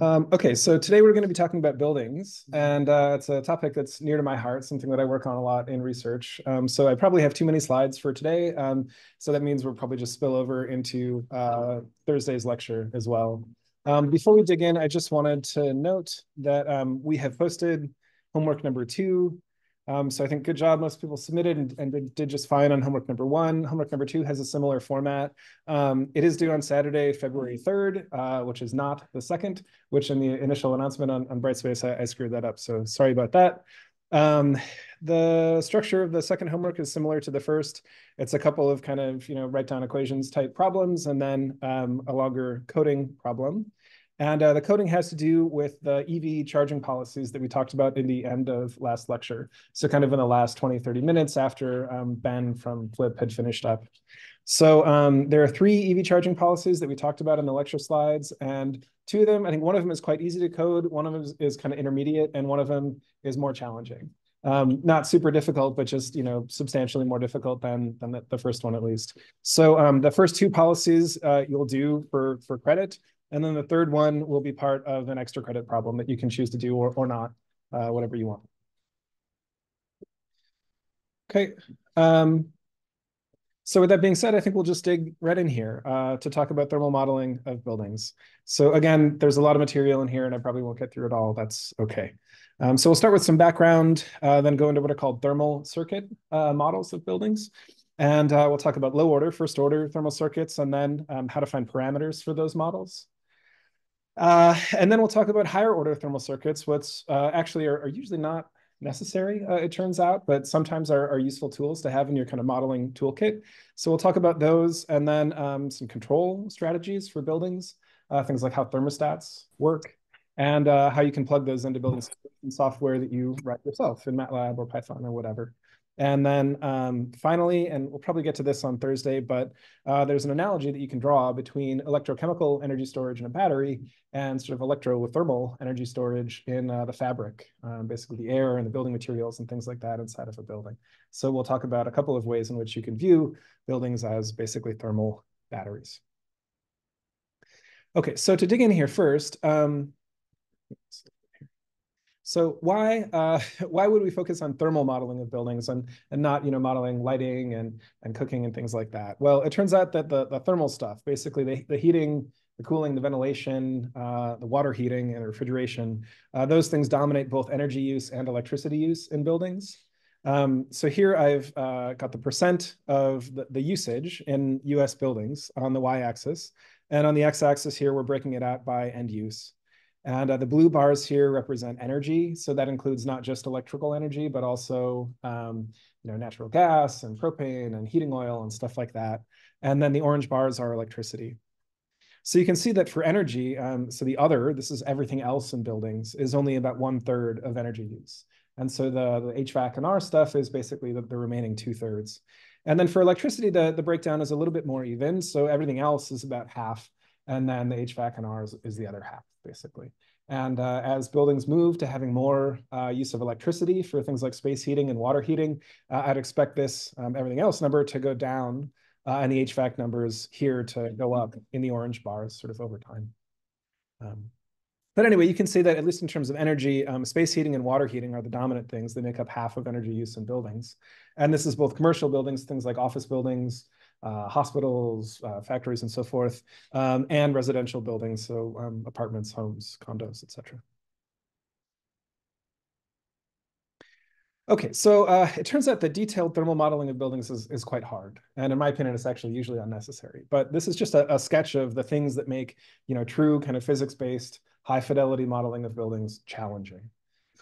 Um, okay, so today we're going to be talking about buildings, and uh, it's a topic that's near to my heart, something that I work on a lot in research. Um, so I probably have too many slides for today, um, so that means we'll probably just spill over into uh, Thursday's lecture as well. Um, before we dig in, I just wanted to note that um, we have posted homework number two um, so I think good job. Most people submitted and, and did just fine on homework number one. Homework number two has a similar format. Um, it is due on Saturday, February 3rd, uh, which is not the second, which in the initial announcement on, on Brightspace, I, I screwed that up. So sorry about that. Um, the structure of the second homework is similar to the first. It's a couple of kind of, you know, write down equations type problems and then um, a longer coding problem. And uh, the coding has to do with the EV charging policies that we talked about in the end of last lecture. So kind of in the last 20, 30 minutes after um, Ben from Flip had finished up. So um, there are three EV charging policies that we talked about in the lecture slides. And two of them, I think one of them is quite easy to code. One of them is, is kind of intermediate and one of them is more challenging. Um, not super difficult, but just you know substantially more difficult than than the, the first one at least. So um, the first two policies uh, you'll do for for credit, and then the third one will be part of an extra credit problem that you can choose to do or, or not, uh, whatever you want. Okay. Um, so with that being said, I think we'll just dig right in here uh, to talk about thermal modeling of buildings. So again, there's a lot of material in here and I probably won't get through it all. That's okay. Um, so we'll start with some background, uh, then go into what are called thermal circuit uh, models of buildings. And uh, we'll talk about low order, first order thermal circuits, and then um, how to find parameters for those models. Uh, and then we'll talk about higher order thermal circuits, what's uh, actually are, are, usually not necessary, uh, it turns out, but sometimes are, are, useful tools to have in your kind of modeling toolkit. So we'll talk about those and then um, some control strategies for buildings, uh, things like how thermostats work and uh, how you can plug those into building software that you write yourself in MATLAB or Python or whatever. And then um, finally, and we'll probably get to this on Thursday, but uh, there's an analogy that you can draw between electrochemical energy storage in a battery and sort of electrothermal energy storage in uh, the fabric, um, basically the air and the building materials and things like that inside of a building. So we'll talk about a couple of ways in which you can view buildings as basically thermal batteries. Okay, so to dig in here first, um, so why uh, why would we focus on thermal modeling of buildings and and not you know modeling lighting and and cooking and things like that? Well, it turns out that the the thermal stuff, basically the the heating, the cooling, the ventilation, uh, the water heating and refrigeration, uh, those things dominate both energy use and electricity use in buildings. Um, so here I've uh, got the percent of the, the usage in U.S. buildings on the y-axis, and on the x-axis here we're breaking it out by end use. And uh, the blue bars here represent energy. So that includes not just electrical energy, but also um, you know, natural gas and propane and heating oil and stuff like that. And then the orange bars are electricity. So you can see that for energy, um, so the other, this is everything else in buildings, is only about one third of energy use. And so the, the HVAC and R stuff is basically the, the remaining two thirds. And then for electricity, the, the breakdown is a little bit more even. So everything else is about half. And then the HVAC and R is, is the other half basically. And uh, as buildings move to having more uh, use of electricity for things like space heating and water heating, uh, I'd expect this um, everything else number to go down uh, and the HVAC numbers here to go up in the orange bars sort of over time. Um, but anyway, you can see that at least in terms of energy, um, space heating and water heating are the dominant things. They make up half of energy use in buildings. And this is both commercial buildings, things like office buildings, uh, hospitals, uh, factories, and so forth, um, and residential buildings, so um, apartments, homes, condos, etc. Okay, so uh, it turns out that detailed thermal modeling of buildings is, is quite hard. And in my opinion, it's actually usually unnecessary. But this is just a, a sketch of the things that make you know, true kind of physics-based, high fidelity modeling of buildings challenging.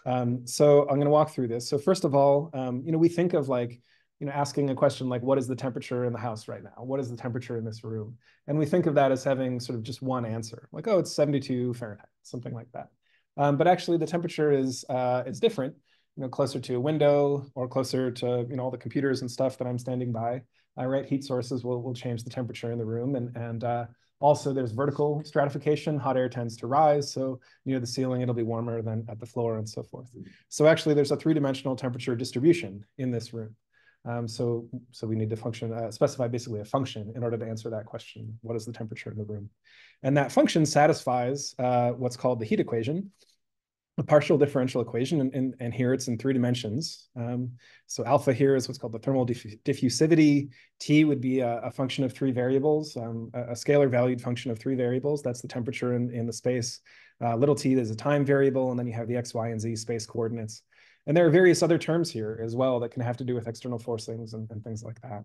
Um, so I'm going to walk through this. So first of all, um, you know, we think of like you know, asking a question like, what is the temperature in the house right now? What is the temperature in this room? And we think of that as having sort of just one answer, like, oh, it's 72 Fahrenheit, something like that. Um, but actually the temperature is, uh, is different, you know, closer to a window or closer to, you know, all the computers and stuff that I'm standing by. Uh, right, heat sources will, will change the temperature in the room. And, and uh, also there's vertical stratification, hot air tends to rise. So near the ceiling, it'll be warmer than at the floor and so forth. So actually there's a three-dimensional temperature distribution in this room. Um, so, so we need to function, uh, specify basically a function in order to answer that question. What is the temperature in the room? And that function satisfies uh, what's called the heat equation, a partial differential equation, and, and, and here it's in three dimensions. Um, so alpha here is what's called the thermal diff diffusivity. T would be a, a function of three variables, um, a, a, scalar valued function of three variables. That's the temperature in, in the space. Uh, little t is a time variable, and then you have the x, y, and z space coordinates. And there are various other terms here as well that can have to do with external forcings and, and things like that.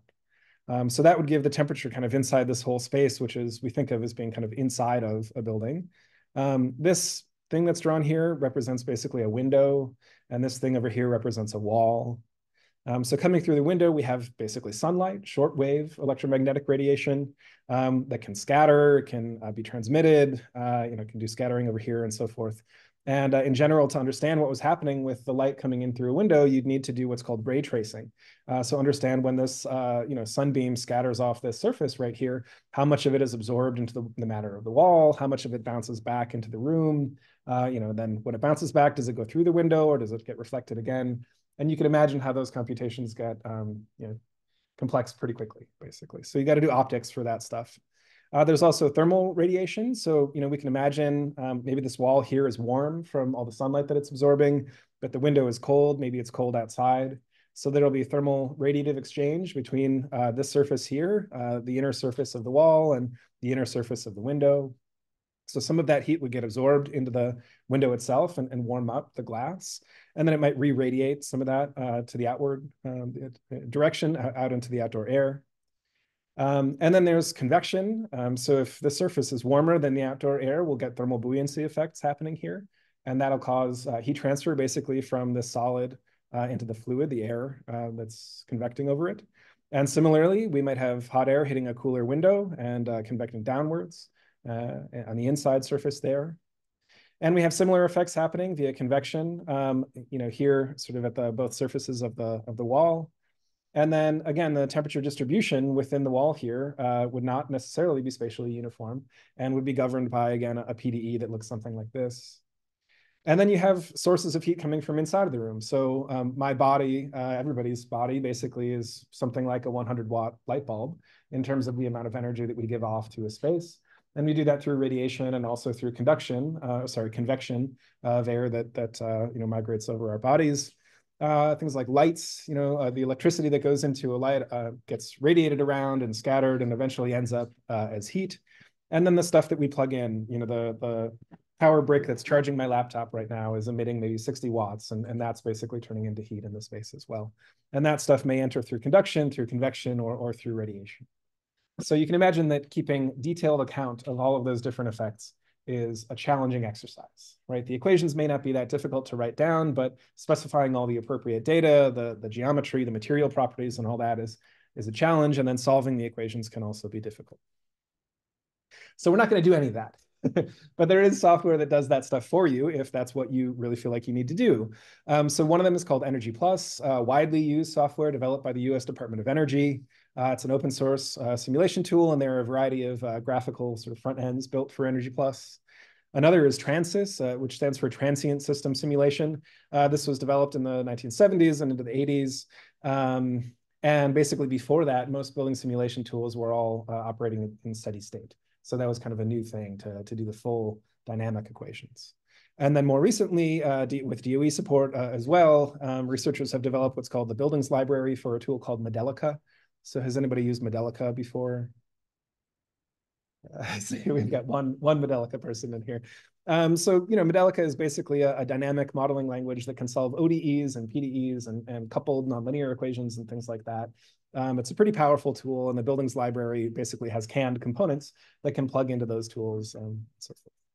Um, so that would give the temperature kind of inside this whole space, which is we think of as being kind of inside of a building. Um, this thing that's drawn here represents basically a window, and this thing over here represents a wall. Um, so coming through the window, we have basically sunlight, shortwave electromagnetic radiation um, that can scatter, can uh, be transmitted, uh, you know, can do scattering over here and so forth. And uh, in general, to understand what was happening with the light coming in through a window, you'd need to do what's called ray tracing. Uh, so understand when this uh, you know, sunbeam scatters off this surface right here, how much of it is absorbed into the, the matter of the wall, how much of it bounces back into the room. Uh, you know, then when it bounces back, does it go through the window or does it get reflected again? And you can imagine how those computations get um, you know, complex pretty quickly, basically. So you got to do optics for that stuff. Uh, there's also thermal radiation. So, you know, we can imagine um, maybe this wall here is warm from all the sunlight that it's absorbing, but the window is cold. Maybe it's cold outside. So there'll be thermal radiative exchange between uh, this surface here, uh, the inner surface of the wall and the inner surface of the window. So some of that heat would get absorbed into the window itself and, and warm up the glass. And then it might re-radiate some of that uh, to the outward um, direction out into the outdoor air. Um, and then there's convection. Um, so if the surface is warmer than the outdoor air, we'll get thermal buoyancy effects happening here. And that'll cause uh, heat transfer basically from the solid uh, into the fluid, the air uh, that's convecting over it. And similarly, we might have hot air hitting a cooler window and uh, convecting downwards uh, on the inside surface there. And we have similar effects happening via convection, um, you know, here sort of at the both surfaces of the, of the wall. And then again, the temperature distribution within the wall here uh, would not necessarily be spatially uniform and would be governed by, again, a, PDE that looks something like this. And then you have sources of heat coming from inside of the room. So um, my body, uh, everybody's body basically is something like a 100 watt light bulb in terms of the amount of energy that we give off to a space. And we do that through radiation and also through conduction, uh, sorry, convection of air that, that uh, you know, migrates over our bodies. Uh, things like lights, you know, uh, the electricity that goes into a light uh, gets radiated around and scattered and eventually ends up uh, as heat. And then the stuff that we plug in, you know, the, the power brick that's charging my laptop right now is emitting maybe 60 watts, and, and that's basically turning into heat in the space as well. And that stuff may enter through conduction, through convection, or, or through radiation. So you can imagine that keeping detailed account of all of those different effects is a challenging exercise, right? The equations may not be that difficult to write down, but specifying all the appropriate data, the, the geometry, the material properties, and all that is, is a challenge. And then solving the equations can also be difficult. So we're not going to do any of that. but there is software that does that stuff for you if that's what you really feel like you need to do. Um, so one of them is called Energy Plus, uh, widely used software developed by the US Department of Energy. Uh, it's an open source uh, simulation tool, and there are a variety of uh, graphical sort of front ends built for Energy Plus. Another is TRNSYS, uh, which stands for Transient System Simulation. Uh, this was developed in the 1970s and into the 80s. Um, and basically before that, most building simulation tools were all uh, operating in steady state. So that was kind of a new thing to, to do the full dynamic equations. And then more recently, with DOE support as well, um, researchers have developed what's called the Buildings Library for a tool called Modelica, so has anybody used Modelica before? Uh, so we've got one one Modelica person in here. Um, so you know, Modelica is basically a, a, dynamic modeling language that can solve ODEs and PDEs and, and coupled nonlinear equations and things like that. Um, it's a pretty powerful tool, and the buildings library basically has canned components that can plug into those tools and so forth.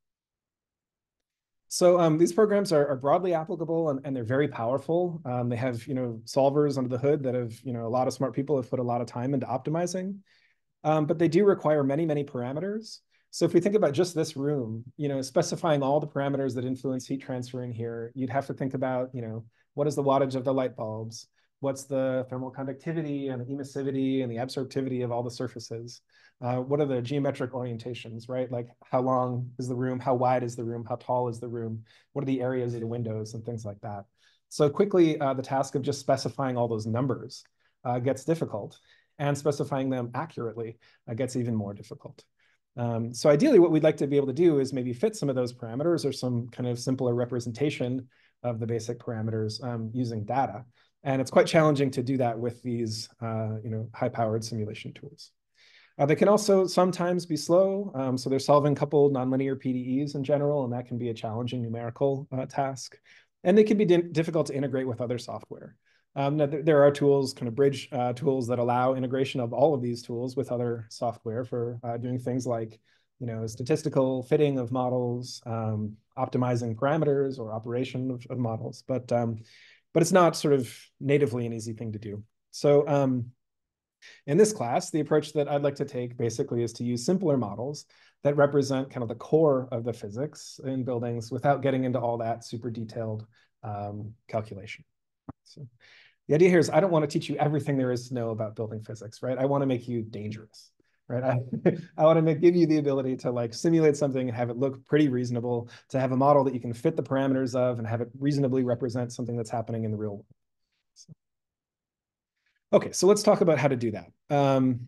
So um, these programs are, are, broadly applicable and, and they're very powerful. Um, they have, you know, solvers under the hood that have, you know, a lot of smart people have put a lot of time into optimizing. Um, but they do require many, many parameters. So if we think about just this room, you know, specifying all the parameters that influence heat transfer in here, you'd have to think about, you know, what is the wattage of the light bulbs? What's the thermal conductivity and the emissivity and the absorptivity of all the surfaces? uh, what are the geometric orientations, right? Like how long is the room? How wide is the room? How tall is the room? What are the areas of the windows and things like that? So quickly, uh, the task of just specifying all those numbers uh, gets difficult, and specifying them accurately uh, gets even more difficult. Um, so ideally, what we'd like to be able to do is maybe fit some of those parameters or some kind of simpler representation of the basic parameters um, using data. And it's quite challenging to do that with these uh, you know, high-powered simulation tools. Uh, they can also sometimes be slow. Um, so they're solving coupled nonlinear PDEs in general, and that can be a challenging numerical uh, task. And they can be difficult to integrate with other software. Um, there are tools, kind of bridge uh, tools that allow integration of all of these tools with other software for uh, doing things like, you know, statistical fitting of models, um, optimizing parameters or operation of, of models. But um, but it's not sort of natively an easy thing to do. So um, in this class, the approach that I'd like to take basically is to use simpler models that represent kind of the core of the physics in buildings without getting into all that super detailed um, calculation. So the idea here is I don't want to teach you everything there is to know about building physics, right? I want to make you dangerous, right? I, I want to give you the ability to like simulate something and have it look pretty reasonable, to have a model that you can fit the parameters of and have it reasonably represent something that's happening in the real world. So, okay, so let's talk about how to do that. Um,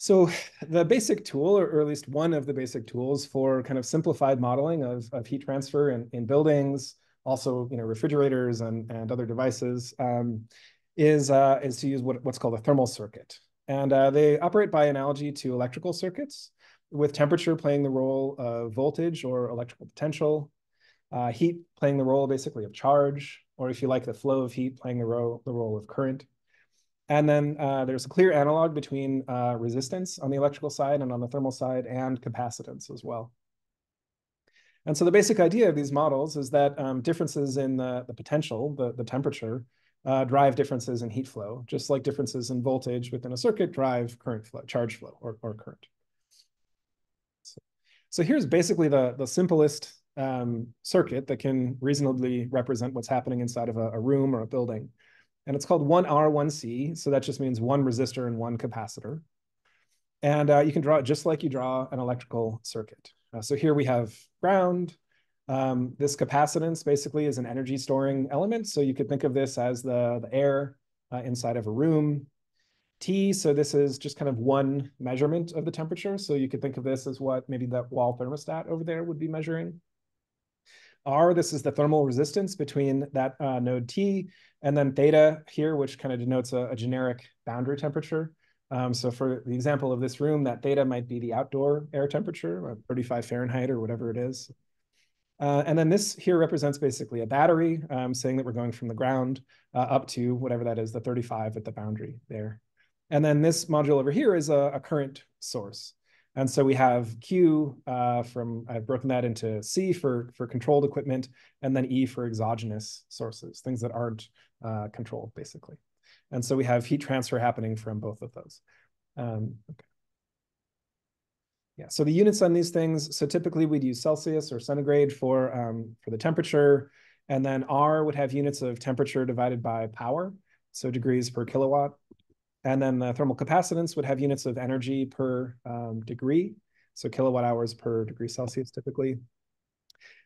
so the basic tool, or, at least one of the basic tools for kind of simplified modeling of, of heat transfer in, in buildings, also you know refrigerators and, and other devices, um, is, uh, is to use what, what's called a thermal circuit. And uh, they operate by analogy to electrical circuits, with temperature playing the role of voltage or electrical potential, uh, heat playing the role basically of charge, or if you like, the flow of heat playing the role, the role of current. And then uh, there's a clear analog between uh, resistance on the electrical side and on the thermal side and capacitance as well. And so the basic idea of these models is that um, differences in the, the potential, the, the temperature, uh, drive differences in heat flow, just like differences in voltage within a circuit drive current flow, charge flow, or, or current. So, so here's basically the, the simplest um, circuit that can reasonably represent what's happening inside of a, a room or a building. And it's called 1R, 1C. So that just means one resistor and one capacitor. And uh, you can draw it just like you draw an electrical circuit. Uh, so here we have ground. Um, this capacitance basically is an energy storing element. So you could think of this as the, the air uh, inside of a room. T, so this is just kind of one measurement of the temperature. So you could think of this as what maybe that wall thermostat over there would be measuring. R, this is the thermal resistance between that uh, node T and then theta here, which kind of denotes a, a generic boundary temperature. Um, so for the example of this room, that theta might be the outdoor air temperature, 35 Fahrenheit or whatever it is. Uh, and then this here represents basically a battery, um, saying that we're going from the ground uh, up to whatever that is, the 35 at the boundary there. And then this module over here is a, a current source. And so we have Q uh, from, I've broken that into C for, for controlled equipment, and then E for exogenous sources, things that aren't uh, controlled, basically. And so we have heat transfer happening from both of those. Um, okay. Yeah, so the units on these things, so typically we'd use Celsius or centigrade for, um, for the temperature, and then R would have units of temperature divided by power, so degrees per kilowatt. And then the thermal capacitance would have units of energy per um, degree, so kilowatt hours per degree Celsius typically.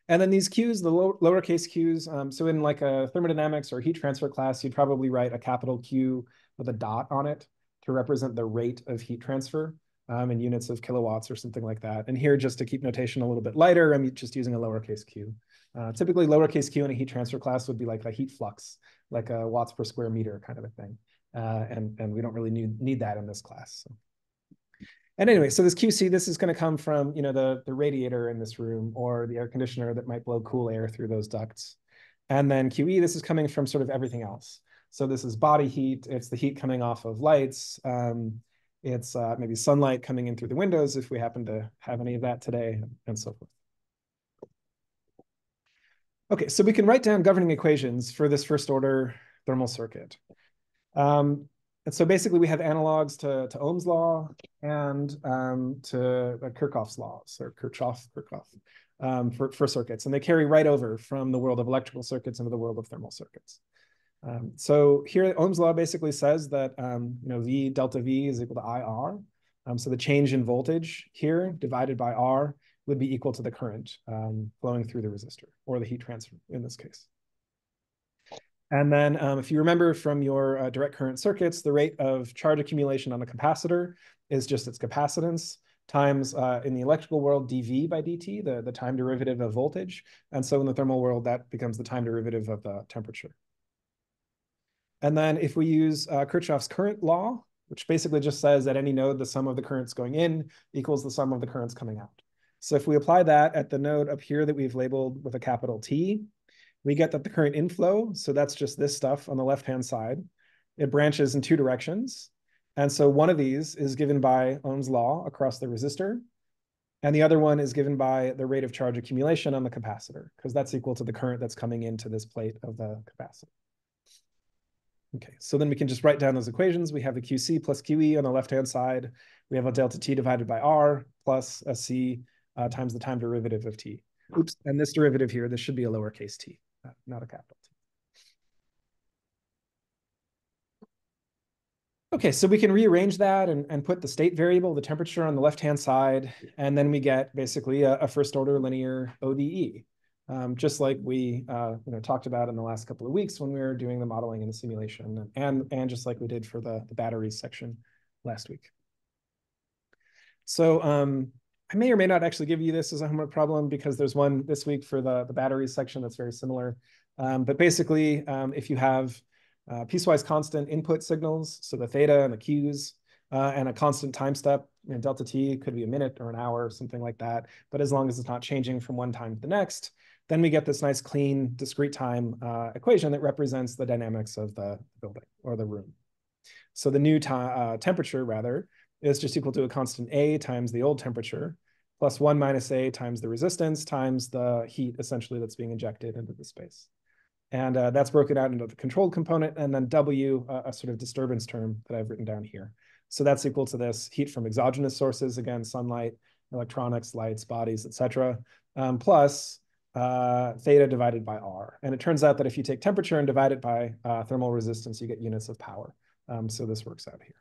And then these Qs, the low, lowercase q's, um, so in like a thermodynamics or heat transfer class, you'd probably write a capital Q with a dot on it to represent the rate of heat transfer um, in units of kilowatts or something like that. And here, just to keep notation a little bit lighter, I'm just using a lowercase q. Uh, typically, lowercase q in a heat transfer class would be like a heat flux, like a watts per square meter kind of a thing. Uh, and, and we don't really need, need that in this class. So. And anyway, so this QC, this is going to come from, you know, the, the radiator in this room or the air conditioner that might blow cool air through those ducts. And then QE, this is coming from sort of everything else. So this is body heat. It's the heat coming off of lights. Um, it's uh, maybe sunlight coming in through the windows if we happen to have any of that today and so forth. Okay, so we can write down governing equations for this first order thermal circuit. Um, and so basically we have analogs to, to Ohm's law and um, to uh, Kirchhoff's laws or Kirchhoff, Kirchhoff um, for, for circuits. And they carry right over from the world of electrical circuits into the world of thermal circuits. Um, so here Ohm's law basically says that um, you know V delta V is equal to IR. Um, so the change in voltage here divided by R would be equal to the current um, flowing through the resistor or the heat transfer in this case. And then um, if you remember from your uh, direct current circuits, the rate of charge accumulation on a capacitor is just its capacitance times uh, in the electrical world dV by dt, the, the time derivative of voltage. And so in the thermal world, that becomes the time derivative of the temperature. And then if we use uh, Kirchhoff's current law, which basically just says at any node, the sum of the currents going in equals the sum of the currents coming out. So if we apply that at the node up here that we've labeled with a capital T, we get that the current inflow, so that's just this stuff on the left-hand side, it branches in two directions. And so one of these is given by Ohm's law across the resistor, and the other one is given by the rate of charge accumulation on the capacitor, because that's equal to the current that's coming into this plate of the capacitor. Okay, so then we can just write down those equations. We have a QC plus QE on the left-hand side. We have a delta T divided by R plus a C uh, times the time derivative of T. Oops, and this derivative here, this should be a lowercase t not a capital T. Okay, so we can rearrange that and, and put the state variable, the temperature on the left-hand side, and then we get basically a, a first-order linear ODE, um, just like we uh, you know, talked about in the last couple of weeks when we were doing the modeling and the simulation, and, and just like we did for the, the batteries section last week. So um, I may or may not actually give you this as a homework problem because there's one this week for the, the batteries section that's very similar. Um, but basically, um, if you have uh, piecewise constant input signals, so the theta and the Qs, uh, and a constant time step, you know, delta t could be a minute or an hour, or something like that. But as long as it's not changing from one time to the next, then we get this nice clean discrete time uh, equation that represents the dynamics of the building or the room. So the new uh, temperature, rather, is just equal to a constant A times the old temperature plus one minus A times the resistance times the heat essentially that's being injected into the space. And uh, that's broken out into the controlled component and then W, uh, a sort of disturbance term that I've written down here. So that's equal to this heat from exogenous sources, again, sunlight, electronics, lights, bodies, etc., um, plus uh, theta divided by R. And it turns out that if you take temperature and divide it by uh, thermal resistance, you get units of power. Um, so this works out here.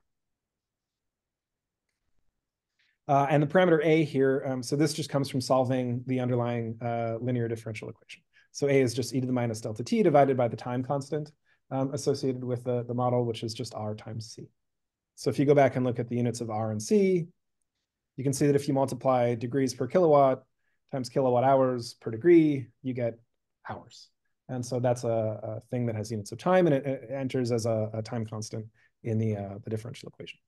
Uh, and the parameter A here, um, so this just comes from solving the underlying uh, linear differential equation. So A is just e to the minus delta t divided by the time constant um, associated with the, the model, which is just R times C. So if you go back and look at the units of R and C, you can see that if you multiply degrees per kilowatt times kilowatt hours per degree, you get hours. And so that's a, a thing that has units of time and it, it enters as a, a, time constant in the, uh, the differential equation.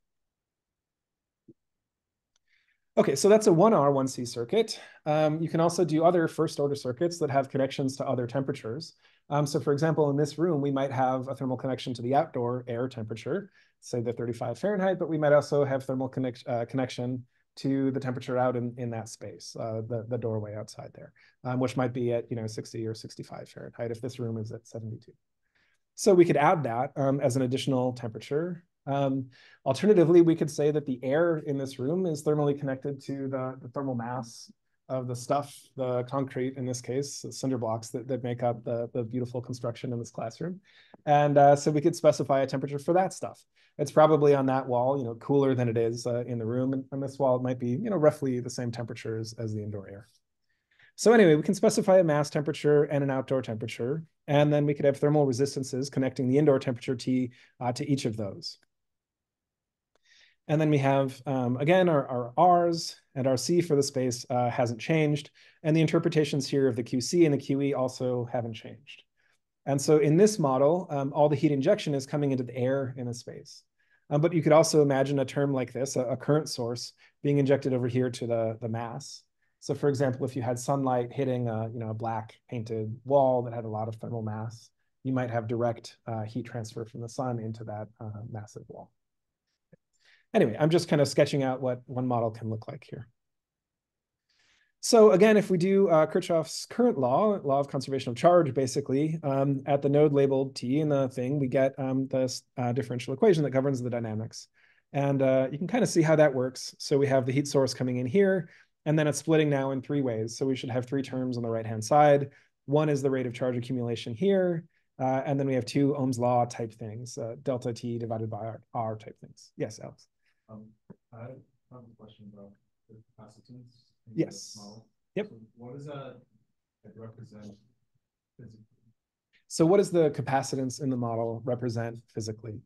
Okay, so that's a 1R, 1C circuit. Um, you can also do other first order circuits that have connections to other temperatures. Um, so for example, in this room, we might have a thermal connection to the outdoor air temperature, say the 35 Fahrenheit, but we might also have thermal connect, uh, connection to the temperature out in, in that space, uh, the, the doorway outside there, um, which might be at you know 60 or 65 Fahrenheit if this room is at 72. So we could add that um, as an additional temperature um, alternatively, we could say that the air in this room is thermally connected to the, the thermal mass of the stuff, the concrete in this case, the cinder blocks that, that make up the, the beautiful construction in this classroom. And uh, so we could specify a temperature for that stuff. It's probably on that wall, you know, cooler than it is uh, in the room. And on this wall, it might be, you know, roughly the same temperature as, as the indoor air. So anyway, we can specify a mass temperature and an outdoor temperature, and then we could have thermal resistances connecting the indoor temperature T uh, to each of those. And then we have, um, again, our, our R's and our C for the space uh, hasn't changed. And the interpretations here of the QC and the QE also haven't changed. And so in this model, um, all the heat injection is coming into the air in a space. Um, but you could also imagine a term like this, a, a, current source, being injected over here to the, the mass. So for example, if you had sunlight hitting a, you know, a black painted wall that had a lot of thermal mass, you might have direct uh, heat transfer from the sun into that uh, massive wall anyway, I'm just kind of sketching out what one model can look like here. So again, if we do uh, Kirchhoff's current law, law of conservation of charge, basically, um, at the node labeled T in the thing, we get um, this uh, differential equation that governs the dynamics. And uh, you can kind of see how that works. So we have the heat source coming in here, and then it's splitting now in three ways. So we should have three terms on the right-hand side. One is the rate of charge accumulation here. Uh, and then we have two Ohm's law type things, uh, delta T divided by R, R type things. Yes, Alex. Um, I have a question about the capacitance. Yes. Yep. So what does that represent physically? So what does the capacitance in the model represent physically?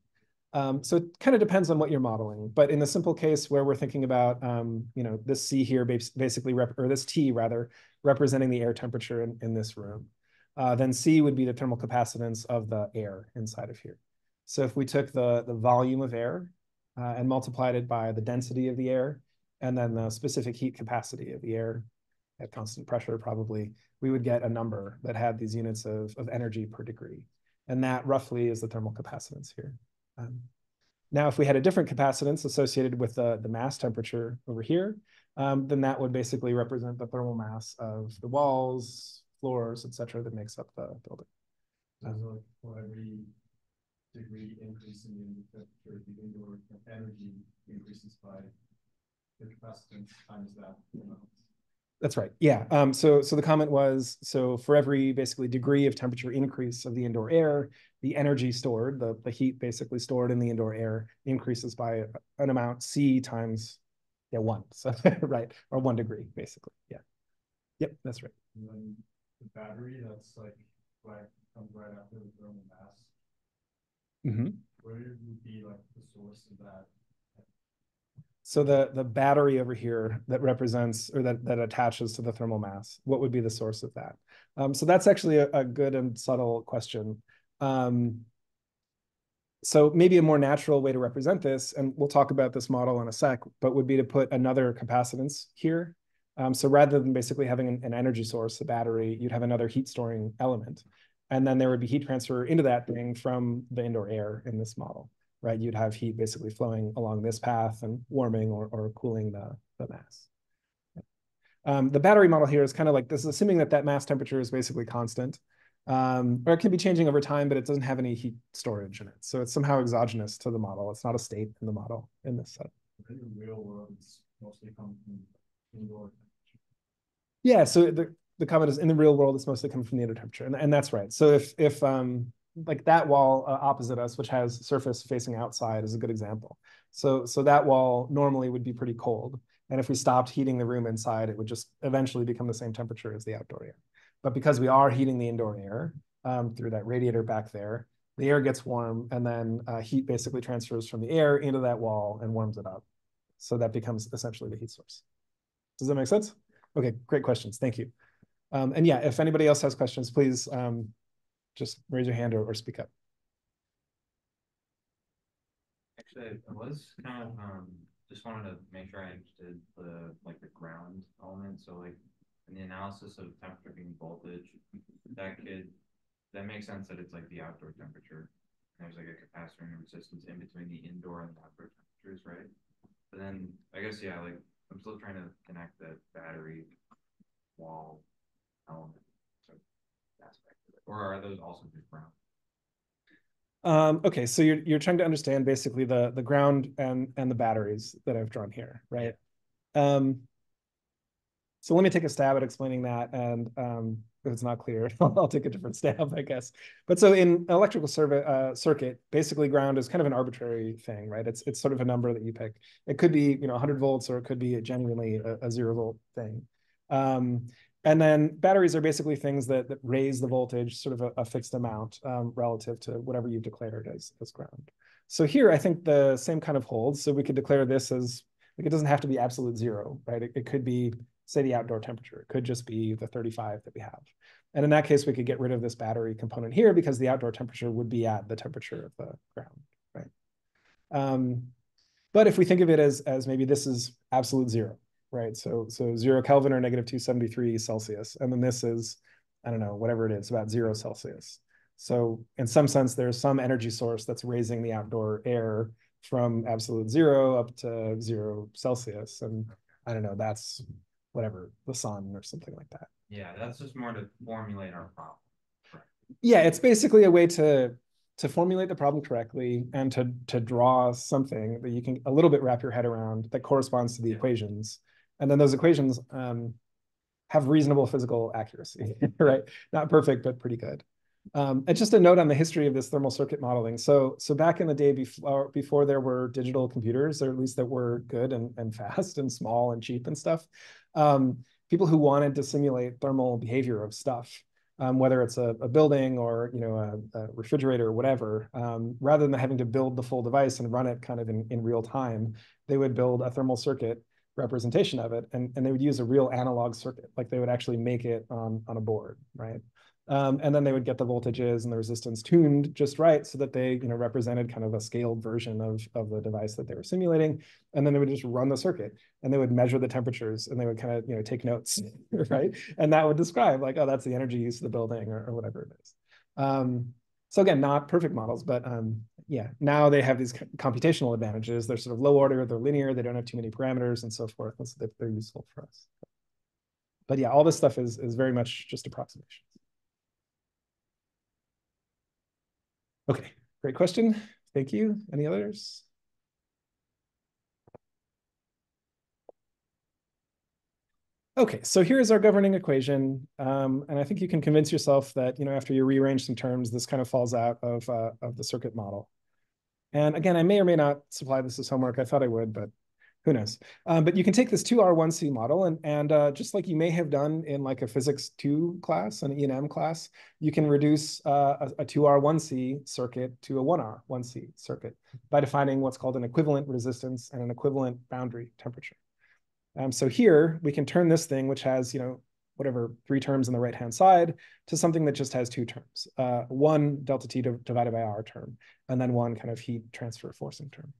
Um, so it kind of depends on what you're modeling, but in the simple case where we're thinking about, um, you know, this C here basically, or this T rather, representing the air temperature in, in this room, uh, then C would be the thermal capacitance of the air inside of here. So if we took the, the volume of air uh, and multiplied it by the density of the air, and then the specific heat capacity of the air at constant pressure probably, we would get a number that had these units of, of energy per degree. And that roughly is the thermal capacitance here. Um, now, if we had a different capacitance associated with the, the mass temperature over here, um, then that would basically represent the thermal mass of the walls, floors, et cetera, that makes up the building. So for every degree increase in the temperature, the indoor energy increases by the capacitance times that amount. That's right. Yeah. Um, so, so the comment was, so for every basically degree of temperature increase of the indoor air, the energy stored, the, the heat basically stored in the indoor air increases by an amount C times, yeah, one. So, right. Or one degree, basically. Yeah. Yep, that's right. And then the battery, that's like, right, comes right after the thermal mass. Mm -hmm. Where would be like the source of that so the, the battery over here that represents or that, that attaches to the thermal mass, what would be the source of that? Um, so that's actually a, a, good and subtle question. Um, so maybe a more natural way to represent this, and we'll talk about this model in a sec, but would be to put another capacitance here. Um, so rather than basically having an, an energy source, a battery, you'd have another heat storing element. And then there would be heat transfer into that thing from the indoor air in this model right? You'd have heat basically flowing along this path and warming or, or cooling the, the mass. Um, the battery model here is kind of like this is assuming that that mass temperature is basically constant. Um, or it can be changing over time, but it doesn't have any heat storage in it. So it's somehow exogenous to the model. It's not a state in the model in this set. In the real world, it's mostly come from indoor Yeah, so the, the comment is in the real world, it's mostly coming from the indoor temperature. And, and that's right. So if, if um, like that wall uh, opposite us, which has surface facing outside, is a good example. So, so that wall normally would be pretty cold. And if we stopped heating the room inside, it would just eventually become the same temperature as the outdoor air. But because we are heating the indoor air um, through that radiator back there, the air gets warm and then uh, heat basically transfers from the air into that wall and warms it up. So that becomes essentially the heat source. Does that make sense? Okay, great questions. Thank you. Um, and yeah, if anybody else has questions, please um, just raise your hand or, or speak up. Actually, I was kind of um, just wanted to make sure I understood the like the ground element. So like in the analysis of temperature being voltage, that could that makes sense that it's like the outdoor temperature. There's like a capacitor and a resistance in between the indoor and the outdoor temperatures, right? But then I guess yeah, like I'm still trying to connect the battery wall element aspect or are those also just ground? Um, okay, so you're you're trying to understand basically the the ground and and the batteries that I've drawn here, right? Um, so let me take a stab at explaining that, and um, if it's not clear, I'll take a different stab, I guess. But so in electrical circuit, uh, circuit, basically ground is kind of an arbitrary thing, right? It's it's sort of a number that you pick. It could be you know 100 volts, or it could be genuinely a, a zero volt thing. Um, and then batteries are basically things that, that raise the voltage sort of a, a fixed amount um, relative to whatever you've declared as, as ground. So here, I think the same kind of holds. So we could declare this as, like it doesn't have to be absolute zero, right? It, it could be, say, the outdoor temperature. It could just be the 35 that we have. And in that case, we could get rid of this battery component here because the outdoor temperature would be at the temperature of the ground, right? Um, but if we think of it as, as maybe this is absolute zero, right? So so zero Kelvin or negative 273 Celsius. And then this is, I don't know, whatever it is, about zero Celsius. So in some sense, there's some energy source that's raising the outdoor air from absolute zero up to zero Celsius. And I don't know, that's whatever, the sun or something like that. Yeah, that's just more to formulate our problem. Yeah, it's basically a way to to formulate the problem correctly and to to draw something that you can a little bit wrap your head around that corresponds to the yeah. equations and then those equations um, have reasonable physical accuracy, right? Not perfect, but pretty good. Um, and just a note on the history of this thermal circuit modeling. So, so back in the day before, before there were digital computers, or at least that were good and, and fast and small and cheap and stuff, um, people who wanted to simulate thermal behavior of stuff um, whether it's a, a, building or you know a, a refrigerator or whatever, um, rather than having to build the full device and run it kind of in, in real time, they would build a thermal circuit representation of it, and, and they would use a real analog circuit, like they would actually make it on, on a board, right? Um, and then they would get the voltages and the resistance tuned just right so that they you know represented kind of a scaled version of, of the device that they were simulating. And then they would just run the circuit and they would measure the temperatures and they would kind of you know take notes right? And that would describe like oh that's the energy use of the building or, or whatever it is. Um, so again not perfect models but um, yeah now they have these computational advantages they're sort of low order they're linear they don't have too many parameters and so forth and so they're useful for us but yeah all this stuff is is very much just approximation Okay, great question. Thank you. Any others? Okay, so here's our governing equation. Um, and I think you can convince yourself that, you know, after you rearrange some terms, this kind of falls out of, uh, of the circuit model. And again, I may or may not supply this as homework. I thought I would, but who knows? Um, but you can take this 2R1C model and, and uh, just like you may have done in like a physics two class, an E&M class, you can reduce uh, a, a 2R1C circuit to a 1R1C circuit by defining what's called an equivalent resistance and an equivalent boundary temperature. Um, so here we can turn this thing, which has, you know, whatever three terms on the right-hand side to something that just has two terms, uh, one delta T divided by R term, and then one kind of heat transfer forcing term.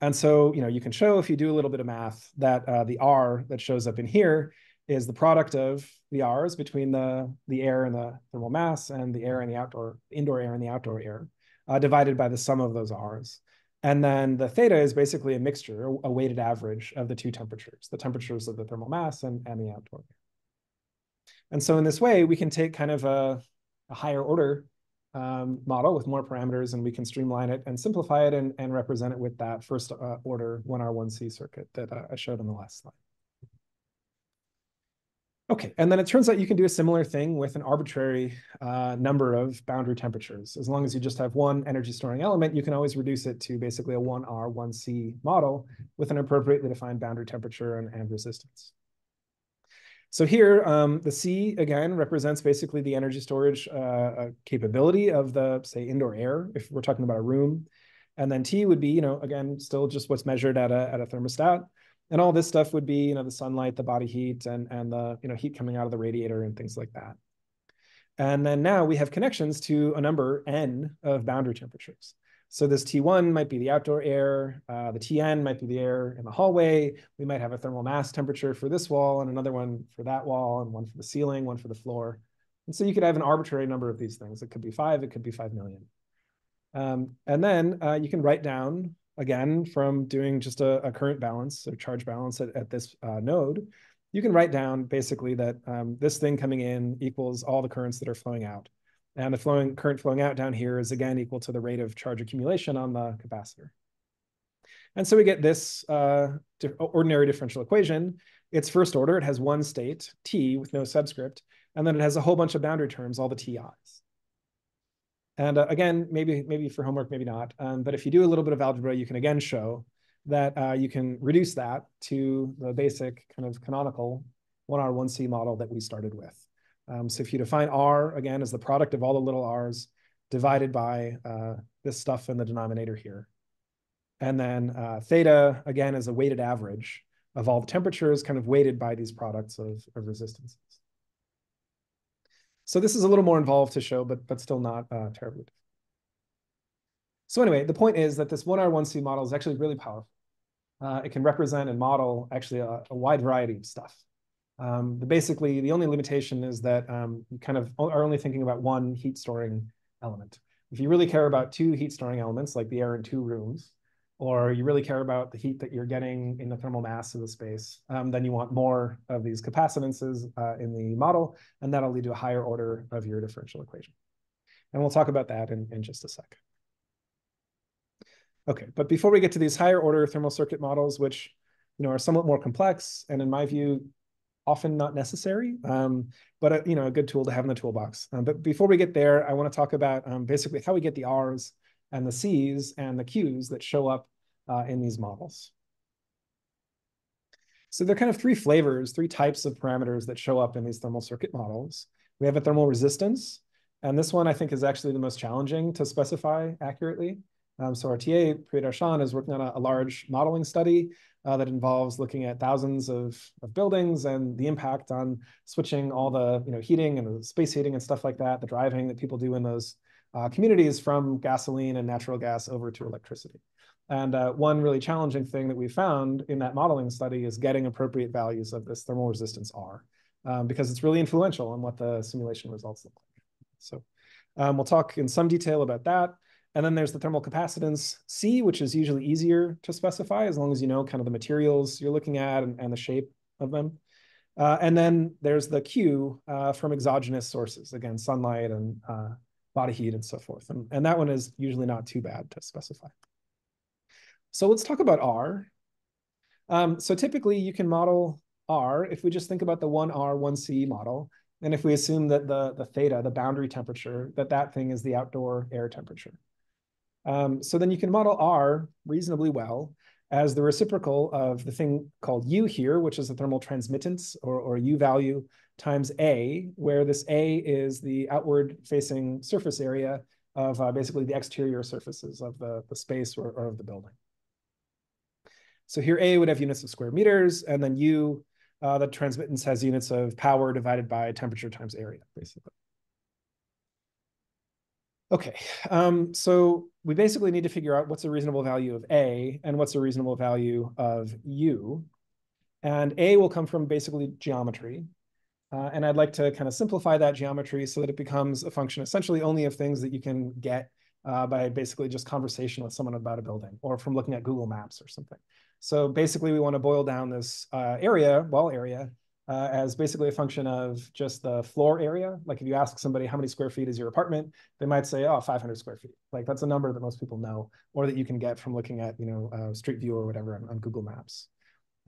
And so, you know, you can show if you do a little bit of math that uh, the R that shows up in here is the product of the R's between the, the air and the thermal mass and the air and the outdoor, indoor air and the outdoor air, uh, divided by the sum of those R's. And then the theta is basically a mixture, a weighted average of the two temperatures, the temperatures of the thermal mass and, and the outdoor. And so in this way, we can take kind of a, a higher order um, model with more parameters and we can streamline it and simplify it and, and represent it with that first uh, order 1R1C circuit that uh, I showed on the last slide. Okay, and then it turns out you can do a similar thing with an arbitrary uh, number of boundary temperatures. As long as you just have one energy storing element, you can always reduce it to basically a 1R, 1C model with an appropriately defined boundary temperature and, and resistance. So here, um, the C, again, represents basically the energy storage uh, uh, capability of the, say, indoor air, if we're talking about a room. And then T would be, you know, again, still just what's measured at a, at a thermostat. And all this stuff would be, you know, the sunlight, the body heat, and, and the, you know, heat coming out of the radiator and things like that. And then now we have connections to a number N of boundary temperatures. So this T1 might be the outdoor air, uh, the Tn might be the air in the hallway. We might have a thermal mass temperature for this wall and another one for that wall and one for the ceiling, one for the floor. And so you could have an arbitrary number of these things. It could be five, it could be 5 million. Um, and then uh, you can write down, again, from doing just a, a current balance, or charge balance at, at this uh, node, you can write down basically that um, this thing coming in equals all the currents that are flowing out. And the flowing current flowing out down here is again equal to the rate of charge accumulation on the capacitor. And so we get this uh, ordinary differential equation. It's first order, it has one state, t, with no subscript, and then it has a whole bunch of boundary terms, all the ti's. And uh, again, maybe maybe for homework, maybe not. Um, but if you do a little bit of algebra, you can again show that uh, you can reduce that to the basic kind of canonical 1R, 1C model that we started with. Um, so if you define R, again, as the product of all the little r's divided by uh, this stuff in the denominator here. And then uh, theta, again, is a weighted average of all the temperatures kind of weighted by these products of, of resistances. So this is a little more involved to show, but, but still not uh, terribly. So anyway, the point is that this 1R1C model is actually really powerful. Uh, it can represent and model actually a, a wide variety of stuff. Um, the basically, the only limitation is that um, you kind of are only thinking about one heat storing element. If you really care about two heat storing elements, like the air in two rooms, or you really care about the heat that you're getting in the thermal mass of the space, um, then you want more of these capacitances uh, in the model, and that'll lead to a higher order of your differential equation. And we'll talk about that in, in just a sec. Okay, but before we get to these higher order thermal circuit models, which you know are somewhat more complex, and in my view, often not necessary, um, but a, you know, a good tool to have in the toolbox. Um, but before we get there, I want to talk about um, basically how we get the R's and the C's and the Q's that show up uh, in these models. So there are kind of three flavors, three types of parameters that show up in these thermal circuit models. We have a thermal resistance. And this one I think is actually the most challenging to specify accurately. Um, so our TA, Priya Darshan, is working on a, a large modeling study uh, that involves looking at thousands of, of buildings and the impact on switching all the you know heating and the space heating and stuff like that, the driving that people do in those uh, communities from gasoline and natural gas over to electricity. And uh, one really challenging thing that we found in that modeling study is getting appropriate values of this thermal resistance R, um, because it's really influential on what the simulation results look like. So um, we'll talk in some detail about that. And then there's the thermal capacitance C, which is usually easier to specify as long as you know kind of the materials you're looking at and, and the shape of them. Uh, and then there's the Q uh, from exogenous sources, again, sunlight and uh, body heat and so forth. And, and that one is usually not too bad to specify. So let's talk about R. Um, so typically you can model R if we just think about the 1R, 1C model. And if we assume that the, the theta, the boundary temperature, that that thing is the outdoor air temperature. Um, so then you can model R reasonably well as the reciprocal of the thing called U here, which is the thermal transmittance or, or U value times A, where this A is the outward facing surface area of uh, basically the exterior surfaces of the, the space or, or of the building. So here A would have units of square meters, and then U, uh, the transmittance has units of power divided by temperature times area, basically. Okay, um, so we basically need to figure out what's a reasonable value of A and what's a reasonable value of U. And A will come from basically geometry. Uh, and I'd like to kind of simplify that geometry so that it becomes a function essentially only of things that you can get uh, by basically just conversation with someone about a building or from looking at Google Maps or something. So basically we want to boil down this uh, area, wall area, uh, as basically a function of just the floor area. Like if you ask somebody how many square feet is your apartment, they might say, oh, 500 square feet. Like that's a number that most people know, or that you can get from looking at, you know, uh, Street View or whatever on, on Google Maps.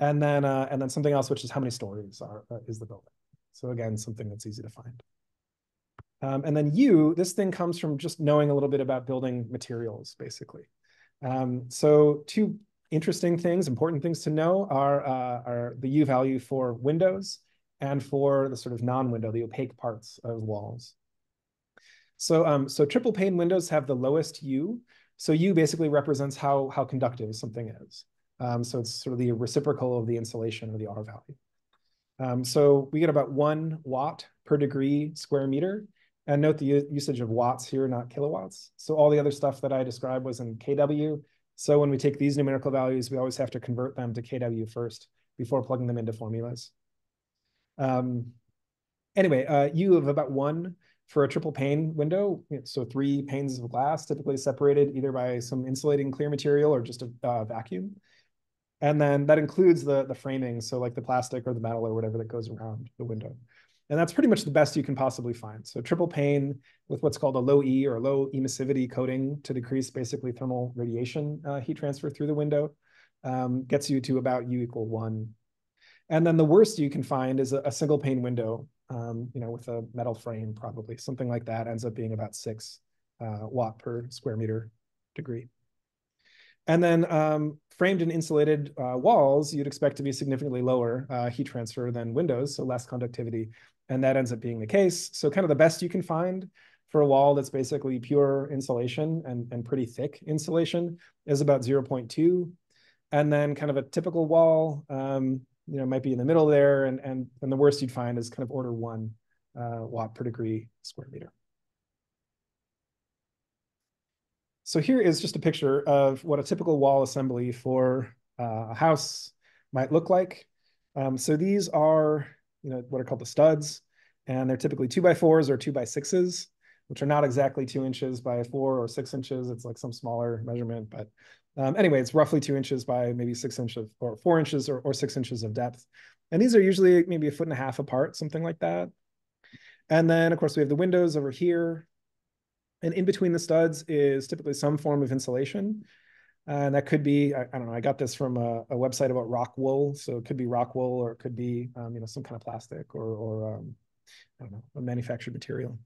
And then, uh, and then something else, which is how many stories are, uh, is the building. So again, something that's easy to find. Um, and then U, this thing comes from just knowing a little bit about building materials, basically. Um, so two interesting things, important things to know are, uh, are the U value for windows and for the sort of non-window, the opaque parts of walls. So, um, so triple pane windows have the lowest U. So U basically represents how, how conductive something is. Um, so it's sort of the reciprocal of the insulation or the R value. Um, so we get about one watt per degree square meter. And note the usage of watts here, not kilowatts. So all the other stuff that I described was in kW. So when we take these numerical values, we always have to convert them to kW first before plugging them into formulas. Um, anyway, uh, U of about one for a triple pane window. So three panes of glass, typically separated either by some insulating clear material or just a uh, vacuum. And then that includes the, the framing, so like the plastic or the metal or whatever that goes around the window. And that's pretty much the best you can possibly find. So triple pane with what's called a low E or low emissivity coating to decrease basically thermal radiation uh, heat transfer through the window um, gets you to about U equal one. And then the worst you can find is a, a single pane window, um, you know, with a metal frame, probably something like that ends up being about six uh, watt per square meter degree. And then um, framed and insulated uh, walls, you'd expect to be significantly lower uh, heat transfer than windows, so less conductivity. And that ends up being the case. So kind of the best you can find for a wall that's basically pure insulation and, and pretty thick insulation is about 0.2. And then kind of a typical wall, um, you know, might be in the middle there. And, and, and the worst you'd find is kind of order one uh, watt per degree square meter. So here is just a picture of what a typical wall assembly for uh, a house might look like. Um, so these are you know, what are called the studs. And they're typically two by fours or two by sixes, which are not exactly two inches by four or six inches. It's like some smaller measurement, but um, anyway, it's roughly two inches by maybe six inches or four inches or, or six inches of depth. And these are usually maybe a foot and a half apart, something like that. And then of course we have the windows over here. And in between the studs is typically some form of insulation. And that could be, I, I, don't know, I got this from a, a, website about rock wool. So it could be rock wool or it could be, um, you know, some kind of plastic or, or um, I don't know, a manufactured material.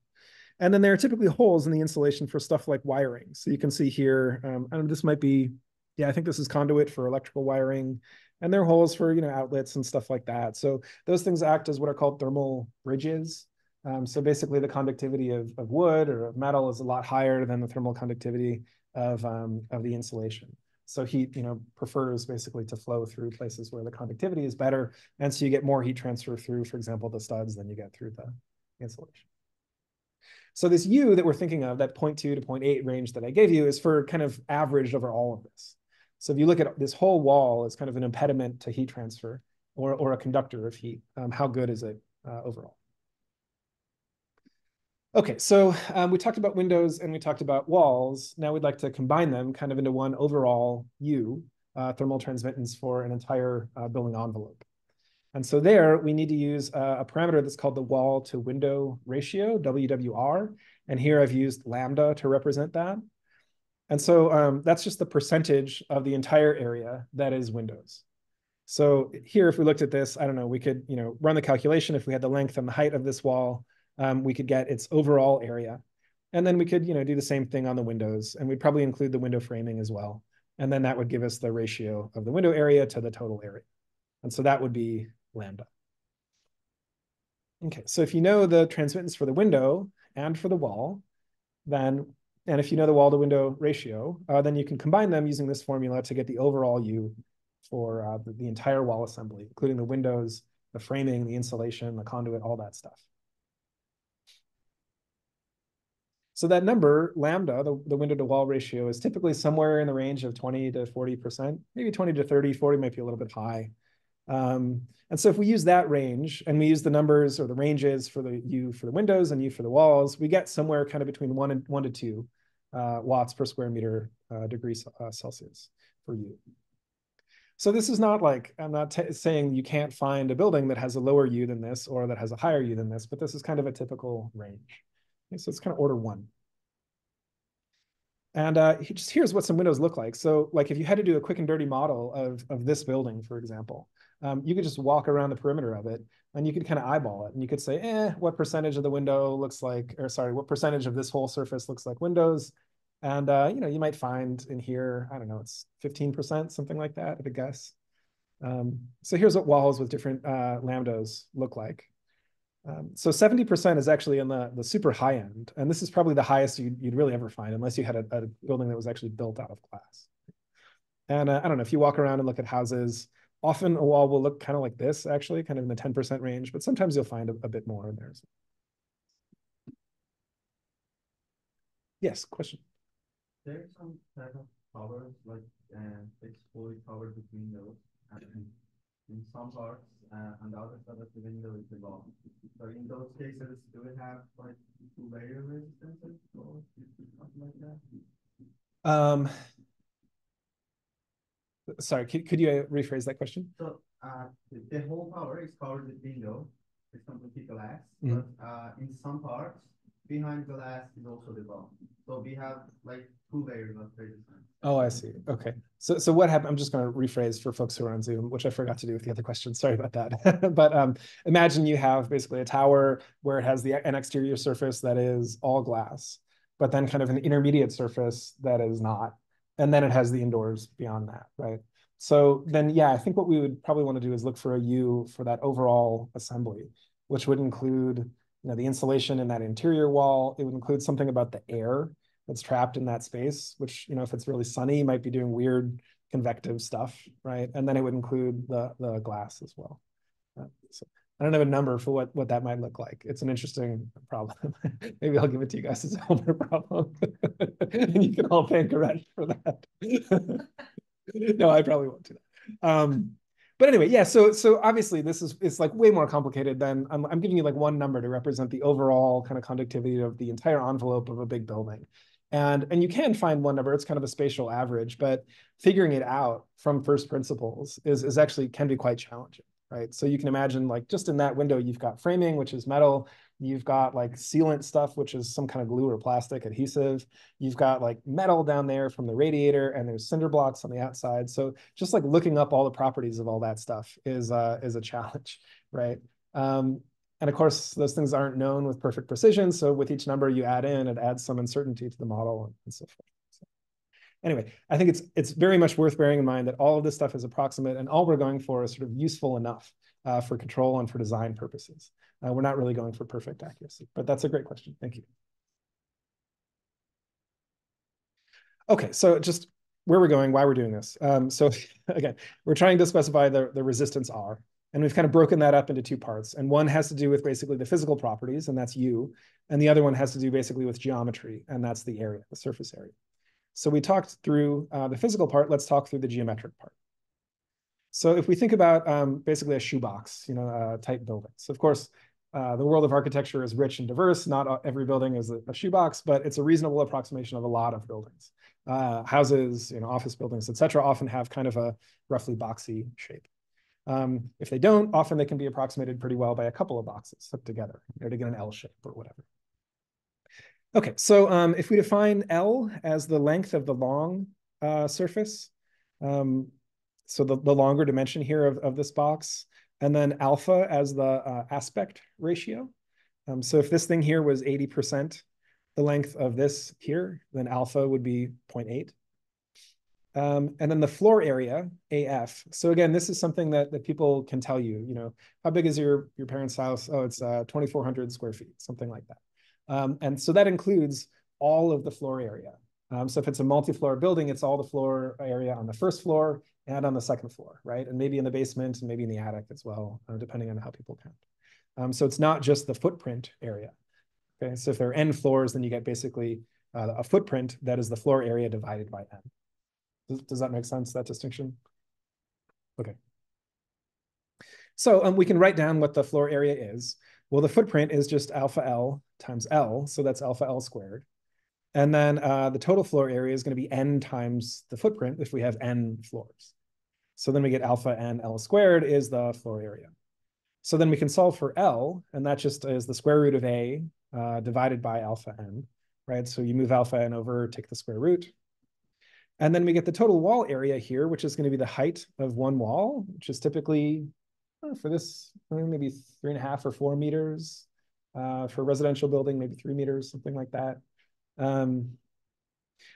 And then there are typically holes in the insulation for stuff like wiring. So you can see here, um, and this might be, yeah, I think this is conduit for electrical wiring. And there are holes for, you know, outlets and stuff like that. So those things act as what are called thermal bridges. Um, so basically the conductivity of, of wood or of metal is a lot higher than the thermal conductivity of, um, of the insulation. So heat, you know, prefers basically to flow through places where the conductivity is better. And so you get more heat transfer through, for example, the studs than you get through the insulation. So this U that we're thinking of, that 0.2 to 0.8 range that I gave you is for kind of average over all of this. So if you look at this whole wall as kind of an impediment to heat transfer or, or a conductor of heat, um, how good is it uh, overall? Okay, so um, we talked about windows and we talked about walls. Now we'd like to combine them kind of into one overall U, uh, thermal transmittance for an entire uh, building envelope. And so there we need to use a, a parameter that's called the wall to window ratio, WWR. And here I've used lambda to represent that. And so um, that's just the percentage of the entire area that is windows. So here, if we looked at this, I don't know, we could, you know, run the calculation. If we had the length and the height of this wall, um, we could get its overall area. And then we could, you know, do the same thing on the windows, and we'd probably include the window framing as well. And then that would give us the ratio of the window area to the total area. And so that would be lambda. Okay, so if you know the transmittance for the window and for the wall, then, and if you know the wall to window ratio, uh, then you can combine them using this formula to get the overall U for uh, the, the entire wall assembly, including the windows, the framing, the insulation, the conduit, all that stuff. So that number, lambda, the, the window to wall ratio, is typically somewhere in the range of 20 to 40%, maybe 20 to 30, 40 might be a little bit high. Um, and so if we use that range and we use the numbers or the ranges for the U for the windows and U for the walls, we get somewhere kind of between one and one to two uh, watts per square meter uh, degrees uh, Celsius for U. So this is not like, I'm not saying you can't find a building that has a lower U than this or that has a higher U than this, but this is kind of a typical range. So it's kind of order one. And uh, just here's what some windows look like. So like if you had to do a quick and dirty model of, of this building, for example, um, you could just walk around the perimeter of it and you could kind of eyeball it. And you could say, eh, what percentage of the window looks like, or sorry, what percentage of this whole surface looks like windows? And, uh, you know, you might find in here, I don't know, it's 15%, something like that at a guess. Um, so here's what walls with different uh, lambdas look like. Um, so 70% is actually in the, the super high end. And this is probably the highest you'd, you'd really ever find unless you had a, a, building that was actually built out of glass. And uh, I don't know, if you walk around and look at houses, often a wall will look kind of like this, actually, kind of in the 10% range, but sometimes you'll find a, a bit more in there. Yes, question. There's some type of covers, like uh, fully covered between those. And in some parts, uh, and the other side of the window is the wall. So in those cases, do we have like two layer resistances or something like that? Um, sorry, could, could you rephrase that question? So uh, the, the whole tower is covered with window, it's completely glass, mm -hmm. but uh, in some parts, behind the glass is also the wall. So we have like two layers of resistance. Oh, I see. Okay. So, so what happened? I'm just going to rephrase for folks who are on Zoom, which I forgot to do with the other question. Sorry about that. but um, imagine you have basically a tower where it has the an exterior surface that is all glass, but then kind of an intermediate surface that is not, and then it has the indoors beyond that, right? So then, yeah, I think what we would probably want to do is look for a U for that overall assembly, which would include, you know, the insulation in that interior wall. It would include something about the air that's trapped in that space, which, you know, if it's really sunny, might be doing weird convective stuff, right? And then it would include the, the glass as well. Uh, so I don't have a number for what, what that might look like. It's an interesting problem. Maybe I'll give it to you guys as a homework problem. and you can all thank Garesh for that. no, I probably won't do that. Um, but anyway, yeah. So so obviously this is it's like way more complicated than I'm, I'm giving you like one number to represent the overall kind of conductivity of the entire envelope of a big building. And, and you can find one number, it's kind of a spatial average, but figuring it out from first principles is, is actually can be quite challenging, right? So you can imagine like just in that window, you've got framing, which is metal. You've got like sealant stuff, which is some kind of glue or plastic adhesive. You've got like metal down there from the radiator and there's cinder blocks on the outside. So just like looking up all the properties of all that stuff is, uh, is a challenge, right? Um, and of course, those things aren't known with perfect precision. So with each number you add in, it adds some uncertainty to the model and so forth. Anyway, I think it's it's very much worth bearing in mind that all of this stuff is approximate and all we're going for is sort of useful enough. uh, for control and for design purposes. Uh, we're not really going for perfect accuracy, but that's a great question. Thank you. Okay, so just where we're going, why we're doing this. Um, so again, we're trying to specify the, the resistance R, and we've kind of broken that up into two parts. And one has to do with basically the physical properties, and that's U. And the other one has to do basically with geometry, and that's the area, the surface area. So we talked through uh, the physical part, let's talk through the geometric part. So if we think about um, basically a shoebox, you know, uh, type building. So of course, uh, the world of architecture is rich and diverse. Not every building is a, a, shoebox, but it's a reasonable approximation of a lot of buildings. Uh, houses, you know, office buildings, et cetera, often have kind of a roughly boxy shape. Um, if they don't, often they can be approximated pretty well by a couple of boxes put together you know, to get an L shape or whatever. Okay, so um, if we define L as the length of the long uh, surface, um, so the, the longer dimension here of, of this box, and then alpha as the uh, aspect ratio. Um, so if this thing here was 80% the length of this here, then alpha would be 0.8. Um, and then the floor area, AF. So again, this is something that, that people can tell you, you know, how big is your, your parents' house? Oh, it's uh, 2,400 square feet, something like that. Um, and so that includes all of the floor area. Um, so if it's a multi-floor building, it's all the floor area on the first floor and on the second floor, right? And maybe in the basement and maybe in the attic as well, uh, depending on how people count. Um, so it's not just the footprint area. Okay, so if there are n floors, then you get basically uh, a footprint that is the floor area divided by n. Does, does that make sense, that distinction? Okay. So um, we can write down what the floor area is. Well, the footprint is just alpha L times L, so that's alpha L squared. And then uh, the total floor area is going to be n times the footprint if we have n floors. So then we get alpha n L squared is the floor area. So then we can solve for L, and that just is the square root of A uh, divided by alpha n, right? So you move alpha n over, take the square root. And then we get the total wall area here, which is going to be the height of one wall, which is typically uh, for this, maybe three and a half or four meters. Uh, for residential building, maybe three meters, something like that. Um,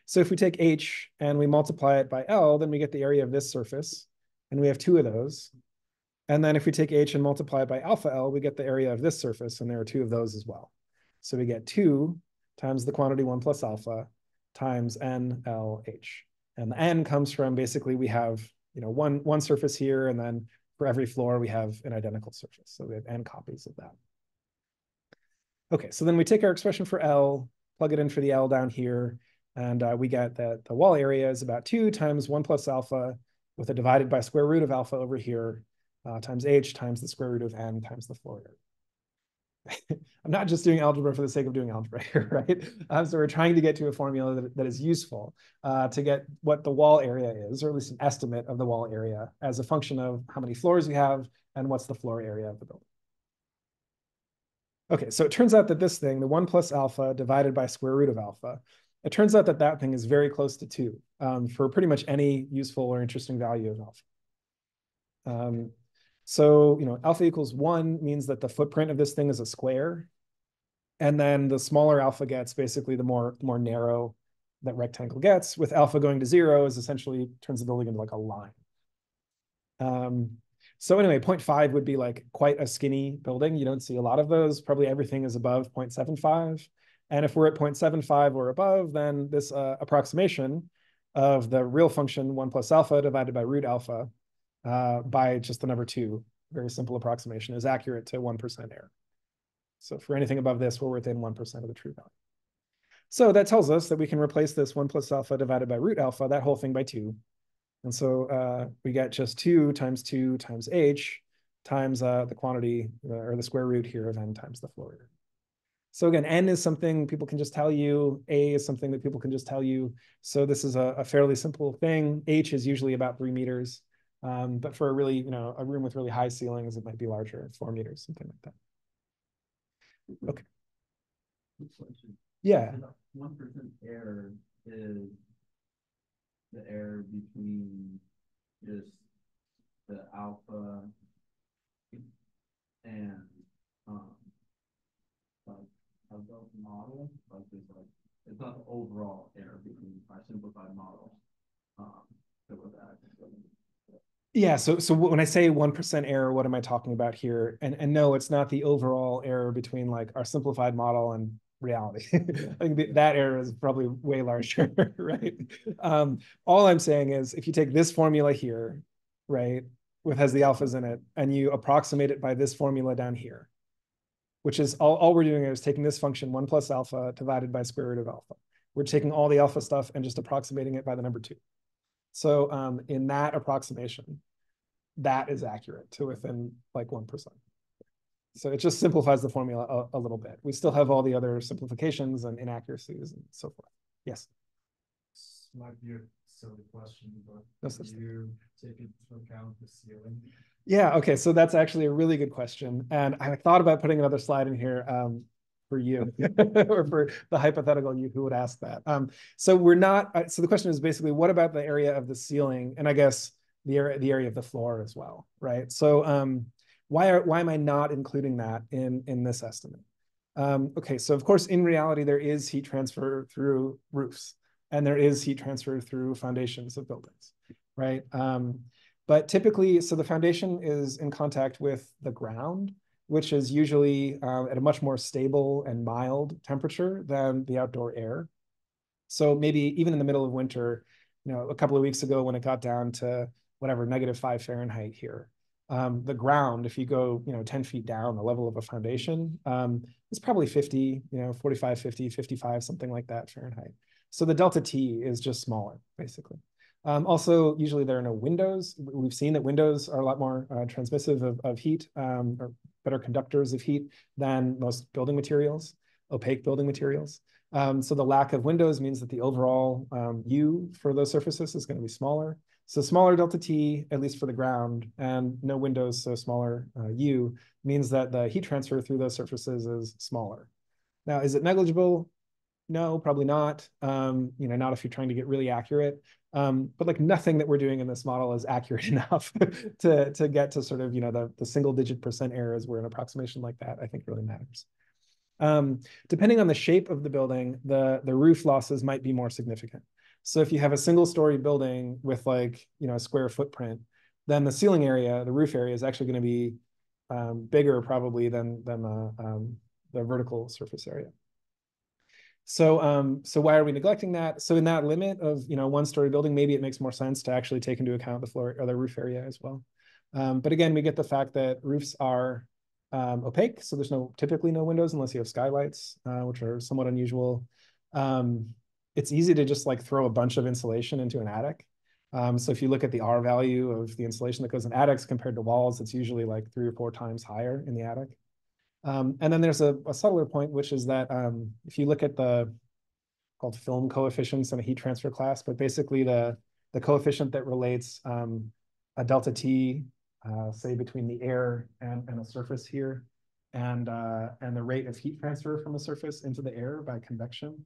so if we take H and we multiply it by L, then we get the area of this surface. And we have two of those. And then if we take H and multiply it by alpha L, we get the area of this surface. And there are two of those as well. So we get two times the quantity one plus alpha times N L H. And the N comes from basically we have you know one, one surface here, and then for every floor we have an identical surface. So we have N copies of that. Okay, so then we take our expression for L, plug it in for the L down here, and uh, we get that the wall area is about two times one plus alpha with a divided by square root of alpha over here uh, times h times the square root of n times the floor area. I'm not just doing algebra for the sake of doing algebra here, right? Um, so we're trying to get to a formula that, that is useful uh, to get what the wall area is, or at least an estimate of the wall area as a function of how many floors we have and what's the floor area of the building. Okay, so it turns out that this thing, the 1 plus alpha divided by square root of alpha, it turns out that that thing is very close to 2 um, for pretty much any useful or interesting value of alpha. Um, so, you know, alpha equals 1 means that the footprint of this thing is a square. And then the smaller alpha gets, basically the more, the more narrow that rectangle gets, with alpha going to 0 is essentially turns the building into like a line. Um, so anyway, 0.5 would be like quite a skinny building. You don't see a lot of those. Probably everything is above 0.75. And if we're at 0.75 or above, then this uh, approximation of the real function 1 plus alpha divided by root alpha uh, by just the number 2, very simple approximation, is accurate to 1% error. So for anything above this, we're within 1% of the true value. So that tells us that we can replace this 1 plus alpha divided by root alpha, that whole thing by 2, and so uh, we get just 2 times 2 times h times uh, the quantity uh, or the square root here of n times the floor area. So again, n is something people can just tell you. A is something that people can just tell you. So this is a, a fairly simple thing. H is usually about three meters. Um, but for a really, you know, a room with really high ceilings, it might be larger, four meters, something like that. Okay. Yeah. One percent error is the error between just the alpha and um like built model, like it's like it's not the overall error between my simplified model. Um, so Yeah, so so when I say 1% error, what am I talking about here? And and no, it's not the overall error between like our simplified model and reality. I think that error is probably way larger, right? Um, all I'm saying is if you take this formula here, right, with has the alphas in it, and you approximate it by this formula down here, which is all, all we're doing is taking this function one plus alpha divided by square root of alpha. We're taking all the alpha stuff and just approximating it by the number two. So um, in that approximation, that is accurate to within like 1%. So it just simplifies the formula a, a, little bit. We still have all the other simplifications and inaccuracies and so forth. Yes. This might be a silly question, but no do you take into account the ceiling? Yeah, okay. So that's actually a really good question. And I thought about putting another slide in here um, for you or for the hypothetical you who would ask that. Um, so we're not, uh, so the question is basically, what about the area of the ceiling? And I guess the area, the area of the floor as well, right? So um, why are why am I not including that in in this estimate? Um, okay, so of course, in reality, there is heat transfer through roofs, and there is heat transfer through foundations of buildings, right? Um, but typically, so the foundation is in contact with the ground, which is usually uh, at a much more stable and mild temperature than the outdoor air. So maybe even in the middle of winter, you know, a couple of weeks ago when it got down to whatever, negative five Fahrenheit here. Um, the ground, if you go, you know, 10 feet down, the level of a foundation, um, it's probably 50, you know, 45, 50, 55, something like that Fahrenheit. So the delta T is just smaller, basically. Um, also, usually there are no windows. We've seen that windows are a lot more uh, transmissive of, of heat um, or better conductors of heat than most building materials, opaque building materials. Um, so the lack of windows means that the overall um, U for those surfaces is going to be smaller. So smaller delta T, at least for the ground, and no windows, so smaller uh, U, means that the heat transfer through those surfaces is smaller. Now, is it negligible? No, probably not. Um, you know, not if you're trying to get really accurate. Um, but like nothing that we're doing in this model is accurate enough to, to get to sort of, you know, the, the single digit percent errors where an approximation like that, I think really matters. Um, depending on the shape of the building, the, the roof losses might be more significant. So if you have a single story building with like, you know, a square footprint, then the ceiling area, the roof area is actually going to be um, bigger probably than, than the, um, the vertical surface area. So, um, so why are we neglecting that? So in that limit of, you know, one story building, maybe it makes more sense to actually take into account the floor or the roof area as well. Um, but again, we get the fact that roofs are um, opaque. So there's no typically no windows unless you have skylights, uh, which are somewhat unusual. Um, it's easy to just like throw a bunch of insulation into an attic. Um, so if you look at the R value of the insulation that goes in attics compared to walls, it's usually like three or four times higher in the attic. Um, and then there's a, a, subtler point, which is that um, if you look at the called film coefficients in a heat transfer class, but basically the, the coefficient that relates um, a delta T, uh, say between the air and, and a surface here, and, uh, and the rate of heat transfer from a surface into the air by convection.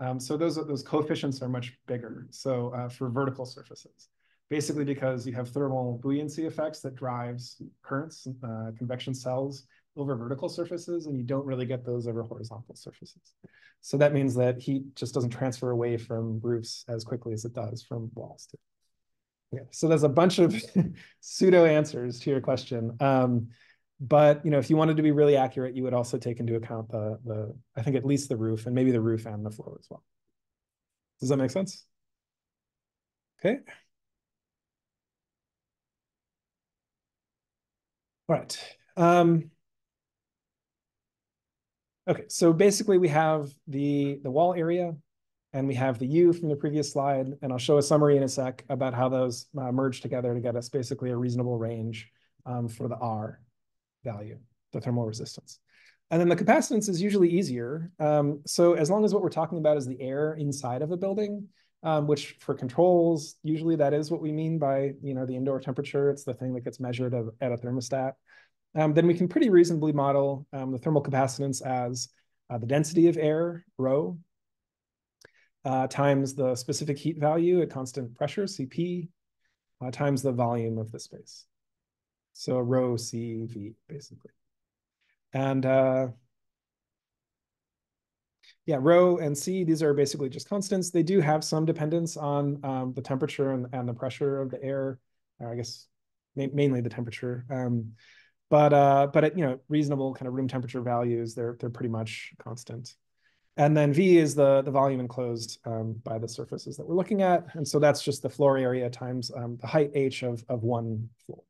Um, so those, those coefficients are much bigger. So uh, for vertical surfaces, basically because you have thermal buoyancy effects that drives currents, uh, convection cells over vertical surfaces, and you don't really get those over horizontal surfaces. So that means that heat just doesn't transfer away from roofs as quickly as it does from walls. Too. Yeah, so there's a bunch of pseudo answers to your question. Um, but you know, if you wanted to be really accurate, you would also take into account the the I think at least the roof and maybe the roof and the floor as well. Does that make sense? Okay. All right. Um, okay, so basically we have the, the wall area and we have the U from the previous slide, and I'll show a summary in a sec about how those uh, merge together to get us basically a reasonable range um, for the R value, the thermal resistance. And then the capacitance is usually easier. Um, so as long as what we're talking about is the air inside of a building, um, which for controls, usually that is what we mean by you know the indoor temperature. It's the thing that gets measured at a thermostat. Um, then we can pretty reasonably model um, the thermal capacitance as uh, the density of air, rho, uh, times the specific heat value at constant pressure, Cp, uh, times the volume of the space. So rho CV basically. And uh, yeah, rho and C, these are basically just constants. They do have some dependence on um, the temperature and, and, the pressure of the air, I guess ma mainly the temperature. Um, but uh, but at you know reasonable kind of room temperature values, they're they're pretty much constant. And then V is the, the volume enclosed um, by the surfaces that we're looking at. And so that's just the floor area times um, the height H of, of one floor.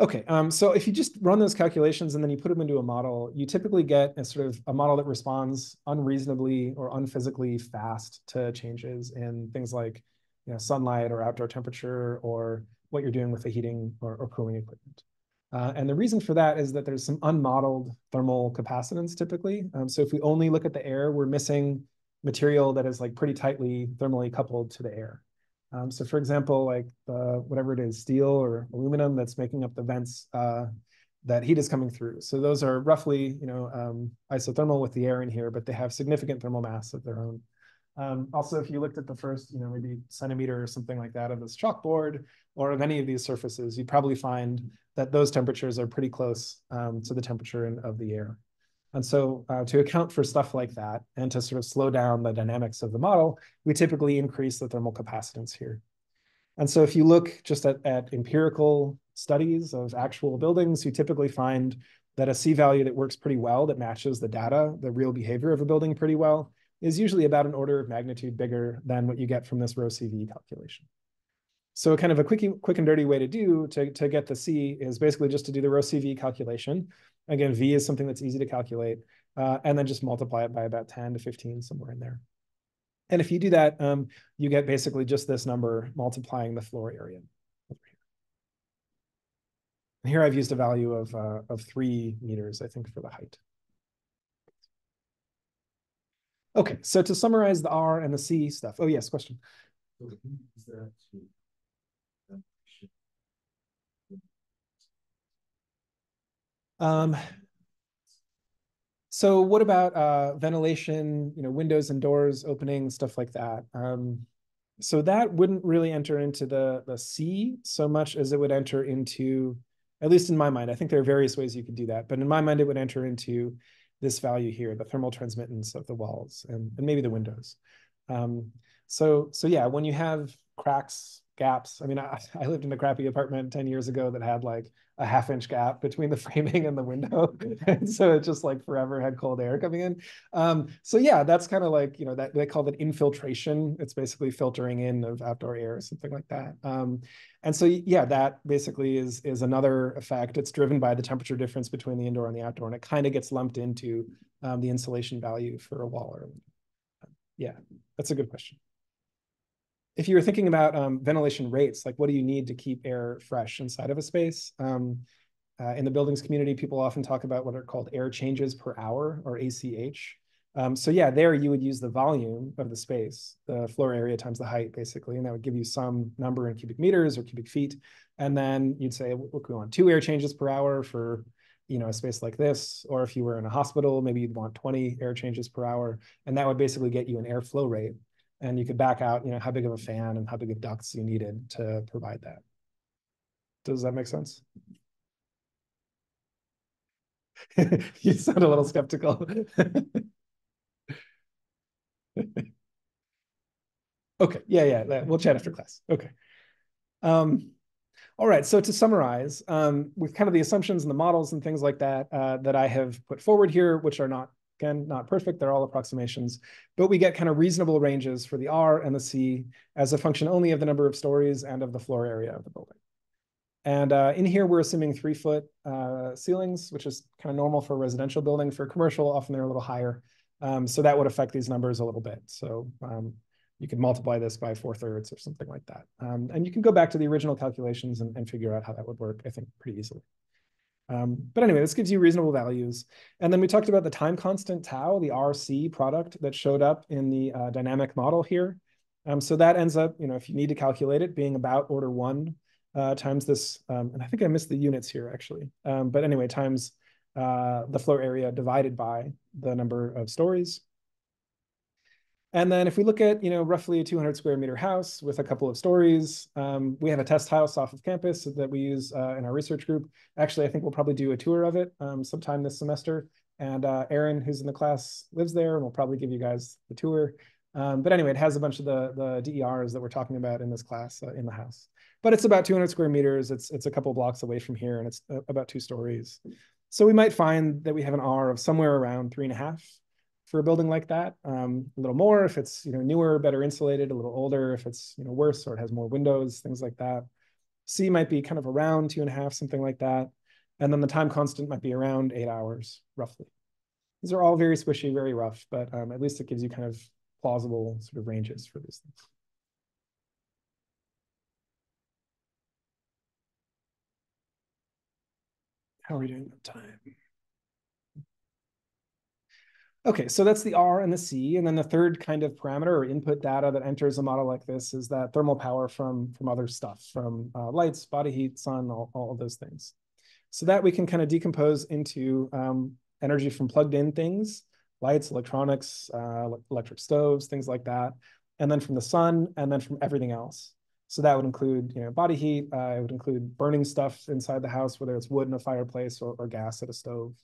Okay, um, so if you just run those calculations and then you put them into a model, you typically get a sort of a model that responds unreasonably or unphysically fast to changes in things like you know, sunlight or outdoor temperature or what you're doing with the heating or, or cooling equipment. Uh, and the reason for that is that there's some unmodeled thermal capacitance typically. Um, so if we only look at the air, we're missing material that is like pretty tightly thermally coupled to the air. Um, so for example, like uh, whatever it is, steel or aluminum that's making up the vents uh, that heat is coming through. So those are roughly, you know, um, isothermal with the air in here, but they have significant thermal mass of their own. Um, also, if you looked at the first, you know, maybe centimeter or something like that of this chalkboard or of any of these surfaces, you'd probably find that those temperatures are pretty close um, to the temperature in, of the air. And so uh, to account for stuff like that and to sort of slow down the dynamics of the model, we typically increase the thermal capacitance here. And so if you look just at, at empirical studies of actual buildings, you typically find that a C value that works pretty well, that matches the data, the real behavior of a building pretty well, is usually about an order of magnitude bigger than what you get from this rho CV calculation. So kind of a quick, quick and dirty way to do to, to get the C is basically just to do the rho CV calculation. Again, V is something that's easy to calculate, uh, and then just multiply it by about 10 to 15, somewhere in there. And if you do that, um, you get basically just this number multiplying the floor area over here. And here I've used a value of, uh, of three meters, I think, for the height. Okay, so to summarize the R and the C stuff. Oh, yes, question. Um, so what about uh, ventilation, you know, windows and doors opening, stuff like that? Um, so that wouldn't really enter into the, the C so much as it would enter into, at least in my mind, I think there are various ways you could do that, but in my mind, it would enter into this value here, the thermal transmittance of the walls and, and maybe the windows. Um, so, so yeah, when you have cracks, gaps, I mean, I, I lived in a crappy apartment 10 years ago that had like a half inch gap between the framing and the window. and so it just like forever had cold air coming in. Um, so yeah, that's kind of like, you know, that they call it infiltration. It's basically filtering in of outdoor air, or something like that. Um, and so yeah, that basically is, is another effect. It's driven by the temperature difference between the indoor and the outdoor, and it kind of gets lumped into um, the insulation value for a wall or yeah, that's a good question if you were thinking about um, ventilation rates, like what do you need to keep air fresh inside of a space? Um, uh, in the buildings community, people often talk about what are called air changes per hour or ACH. Um, so yeah, there you would use the volume of the space, the floor area times the height, basically, and that would give you some number in cubic meters or cubic feet. And then you'd say, look, we want two air changes per hour for you know, a space like this, or if you were in a hospital, maybe you'd want 20 air changes per hour, and that would basically get you an airflow rate and you could back out, you know, how big of a fan and how big of ducts you needed to provide that. Does that make sense? you sound a little skeptical. okay, yeah, yeah, we'll chat after class. Okay. Um, all right, so to summarize, um, with kind of the assumptions and the models and things like that uh, that I have put forward here, which are not Again, not perfect, they're all approximations, but we get kind of reasonable ranges for the R and the C as a function only of the number of stories and of the floor area of the building. And uh, in here, we're assuming three foot uh, ceilings, which is kind of normal for a residential building. For commercial, often they're a little higher. Um, so that would affect these numbers a little bit. So um, you could multiply this by four thirds or something like that. Um, and you can go back to the original calculations and, and figure out how that would work, I think, pretty easily. Um, but anyway, this gives you reasonable values. And then we talked about the time constant tau, the RC product that showed up in the uh, dynamic model here. Um, so that ends up, you know, if you need to calculate it, being about order one uh, times this, um, and I think I missed the units here actually. Um, but anyway, times uh, the floor area divided by the number of stories. And then if we look at, you know, roughly a 200 square meter house with a couple of stories, um, we have a test house off of campus that we use uh, in our research group. Actually, I think we'll probably do a tour of it um, sometime this semester. And uh, Aaron, who's in the class, lives there, and we'll probably give you guys the tour. Um, but anyway, it has a bunch of the, the DERs that we're talking about in this class uh, in the house. But it's about 200 square meters. It's, it's a couple blocks away from here and it's uh, about two stories. So we might find that we have an R of somewhere around three and a half for a building like that. Um, a little more if it's you know newer, better insulated, a little older if it's you know worse or it has more windows, things like that. C might be kind of around two and a half, something like that. And then the time constant might be around eight hours, roughly. These are all very squishy, very rough, but um, at least it gives you kind of plausible sort of ranges for these things. How are we doing on time? Okay, so that's the R and the C. And then the third kind of parameter or input data that enters a model like this is that thermal power from, from other stuff, from uh, lights, body heat, sun, all, all of those things. So that we can kind of decompose into um, energy from plugged in things, lights, electronics, uh, electric stoves, things like that. And then from the sun, and then from everything else. So that would include, you know, body heat. Uh, it would include burning stuff inside the house, whether it's wood in a fireplace or, or gas at a stove.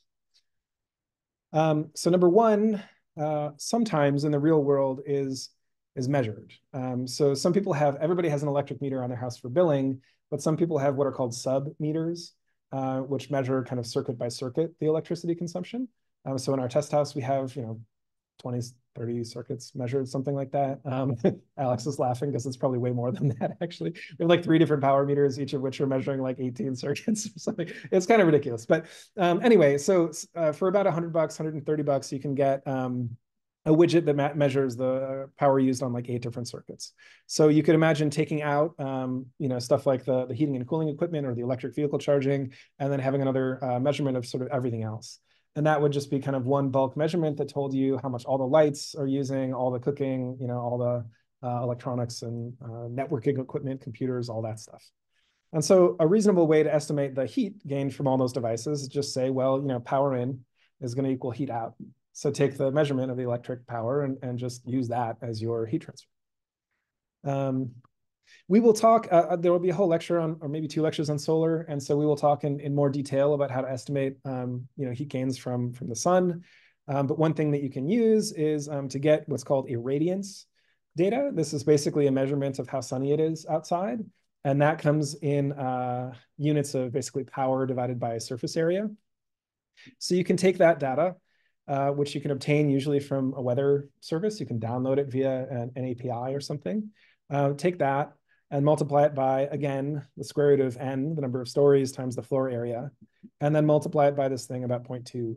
Um, so number one, uh, sometimes in the real world is is measured. Um, so some people have, everybody has an electric meter on their house for billing, but some people have what are called sub meters, uh, which measure kind of circuit by circuit the electricity consumption. Um, so in our test house, we have, you know, 20, 30 circuits measured, something like that. Um, Alex is laughing because it's probably way more than that, actually. We have like three different power meters, each of which are measuring like 18 circuits or something. It's kind of ridiculous. But um, anyway, so uh, for about 100 bucks, 130 bucks, you can get um, a widget that measures the power used on like eight different circuits. So you could imagine taking out, um, you know, stuff like the, the heating and cooling equipment or the electric vehicle charging, and then having another uh, measurement of sort of everything else. And that would just be kind of one bulk measurement that told you how much all the lights are using, all the cooking, you know, all the uh, electronics and uh, networking equipment, computers, all that stuff. And so a reasonable way to estimate the heat gained from all those devices is just say, well, you know, power in is going to equal heat out. So take the measurement of the electric power and, and just use that as your heat transfer. Um, we will talk, uh, uh, there will be a whole lecture on, or maybe two lectures on solar. And so we will talk in, in more detail about how to estimate, um, you know, heat gains from, from the sun. Um, but one thing that you can use is um, to get what's called irradiance data. This is basically a measurement of how sunny it is outside. And that comes in uh, units of basically power divided by a surface area. So you can take that data, uh, which you can obtain usually from a weather service. You can download it via an, an API or something. Uh, take that, and multiply it by, again, the square root of n, the number of stories times the floor area, and then multiply it by this thing about 0.2.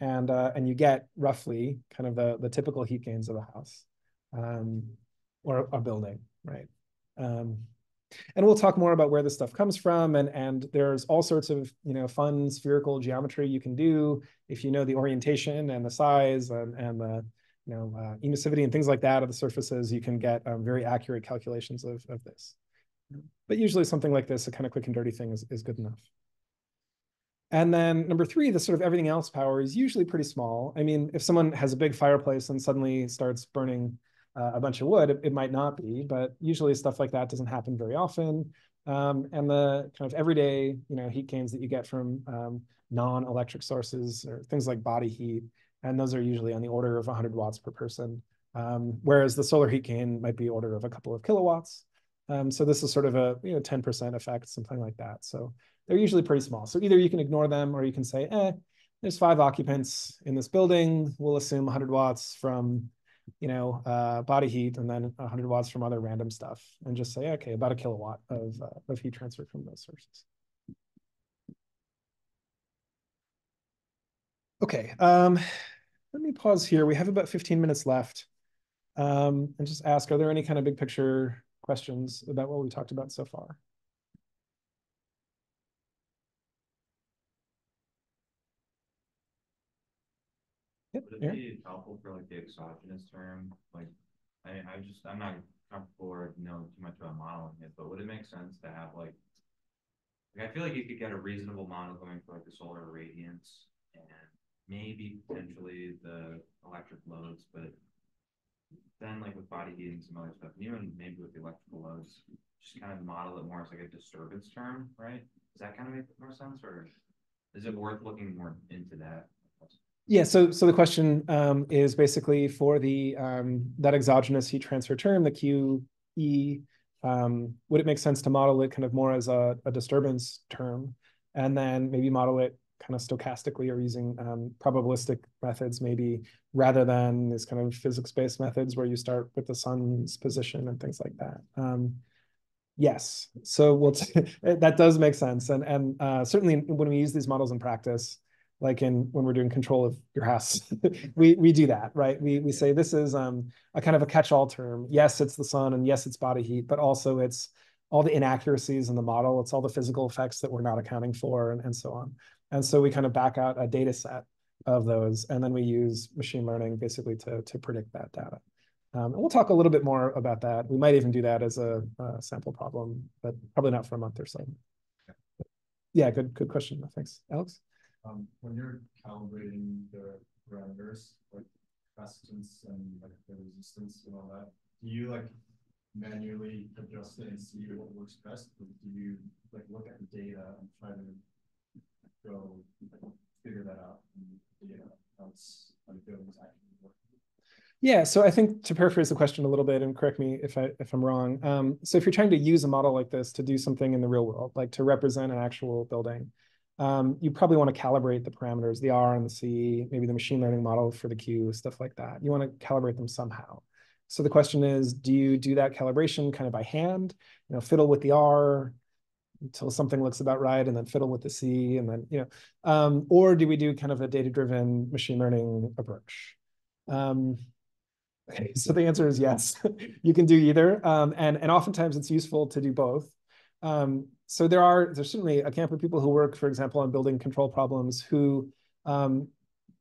And, uh, and you get roughly kind of the, the typical heat gains of a house um, or a building, right? Um, and we'll talk more about where this stuff comes from. And, and there's all sorts of, you know, fun spherical geometry you can do if you know the orientation and the size and, and the, you know, uh, emissivity and things like that of the surfaces, you can get um, very accurate calculations of, of this. But usually something like this, a kind of quick and dirty thing is, is good enough. And then number three, the sort of everything else power is usually pretty small. I mean, if someone has a big fireplace and suddenly starts burning uh, a bunch of wood, it, it, might not be, but usually stuff like that doesn't happen very often. Um, and the kind of everyday, you know, heat gains that you get from um, non-electric sources or things like body heat and those are usually on the order of 100 watts per person. Um, whereas the solar heat gain might be order of a couple of kilowatts. Um, so this is sort of a you know 10% effect, something like that. So they're usually pretty small. So either you can ignore them or you can say, eh, there's five occupants in this building. We'll assume 100 watts from you know uh, body heat and then 100 watts from other random stuff, and just say, okay, about a kilowatt of uh, of heat transfer from those sources. Okay. Um, let me pause here. We have about 15 minutes left. Um, and just ask, are there any kind of big picture questions about what we talked about so far? Yep, Would it be helpful for like the exogenous term? Like, I, mean, I just, I'm not comfortable or know too much about modeling it, but would it make sense to have like, like I feel like you could get a reasonable model going for like the solar radiance and maybe potentially the electric loads, but then like with body heat and some other stuff, and even maybe with the electrical loads, just kind of model it more as like a disturbance term, right? Does that kind of make more sense, or is it worth looking more into that? Yeah, so so the question um, is basically for the um, that exogenous heat transfer term, the QE, um, would it make sense to model it kind of more as a, a disturbance term, and then maybe model it kind of stochastically or using um, probabilistic methods, maybe rather than these kind of physics-based methods where you start with the sun's position and things like that. Um, yes, so we'll that does make sense, and and uh, certainly when we use these models in practice like in when we're doing control of your house we we do that right? We we say this is um a kind of a catch-all term. Yes it's the sun and yes it's body heat but also it's all the inaccuracies in the model. It's all the physical effects that we're not accounting for and, and so on and so we kind of back out a data set of those and then we use machine learning basically to to predict that data. Um, and we'll talk a little bit more about that. We might even do that as a, a sample problem but probably not for a month or so. Yeah. Good good question. Thanks. Alex? Um, when you're calibrating the parameters, like capacitance and like the resistance and all that, do you like manually adjust it and see what works best? Or do you like look at the data and try to go figure that out and building's actually working? Yeah, so I think to paraphrase the question a little bit and correct me if I if I'm wrong. Um, so if you're trying to use a model like this to do something in the real world, like to represent an actual building, um, you probably want to calibrate the parameters, the R and the C, maybe the machine learning model for the Q, stuff like that. You want to calibrate them somehow. So the question is, do you do that calibration kind of by hand, you know, fiddle with the R until something looks about right and then fiddle with the C and then, you know, um, or do we do kind of a data-driven machine learning approach? Um, okay, so the answer is yes, you can do either. Um, and, and oftentimes it's useful to do both. Um, so there are there's certainly a camp of people who work, for example, on building control problems who um,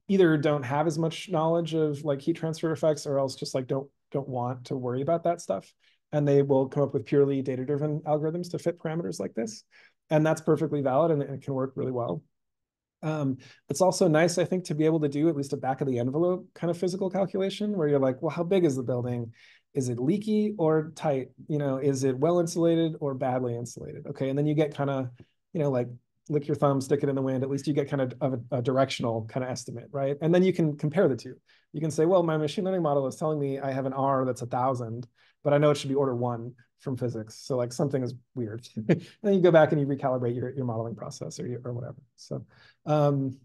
either don't have as much knowledge of like heat transfer effects or else just like don't don't want to worry about that stuff. And they will come up with purely data-driven algorithms to fit parameters like this. And that's perfectly valid and it can work really well. Um, it's also nice, I think, to be able to do at least a back of the envelope kind of physical calculation where you're like, well, how big is the building? is it leaky or tight? You know, is it well insulated or badly insulated? Okay, and then you get kind of, you know, like lick your thumb, stick it in the wind. At least you get kind of, of a, a, directional kind of estimate, right? And then you can compare the two. You can say, well, my machine learning model is telling me I have an R that's a thousand, but I know it should be order one from physics. So like something is weird. And then you go back and you recalibrate your, your modeling process or, or whatever. So um,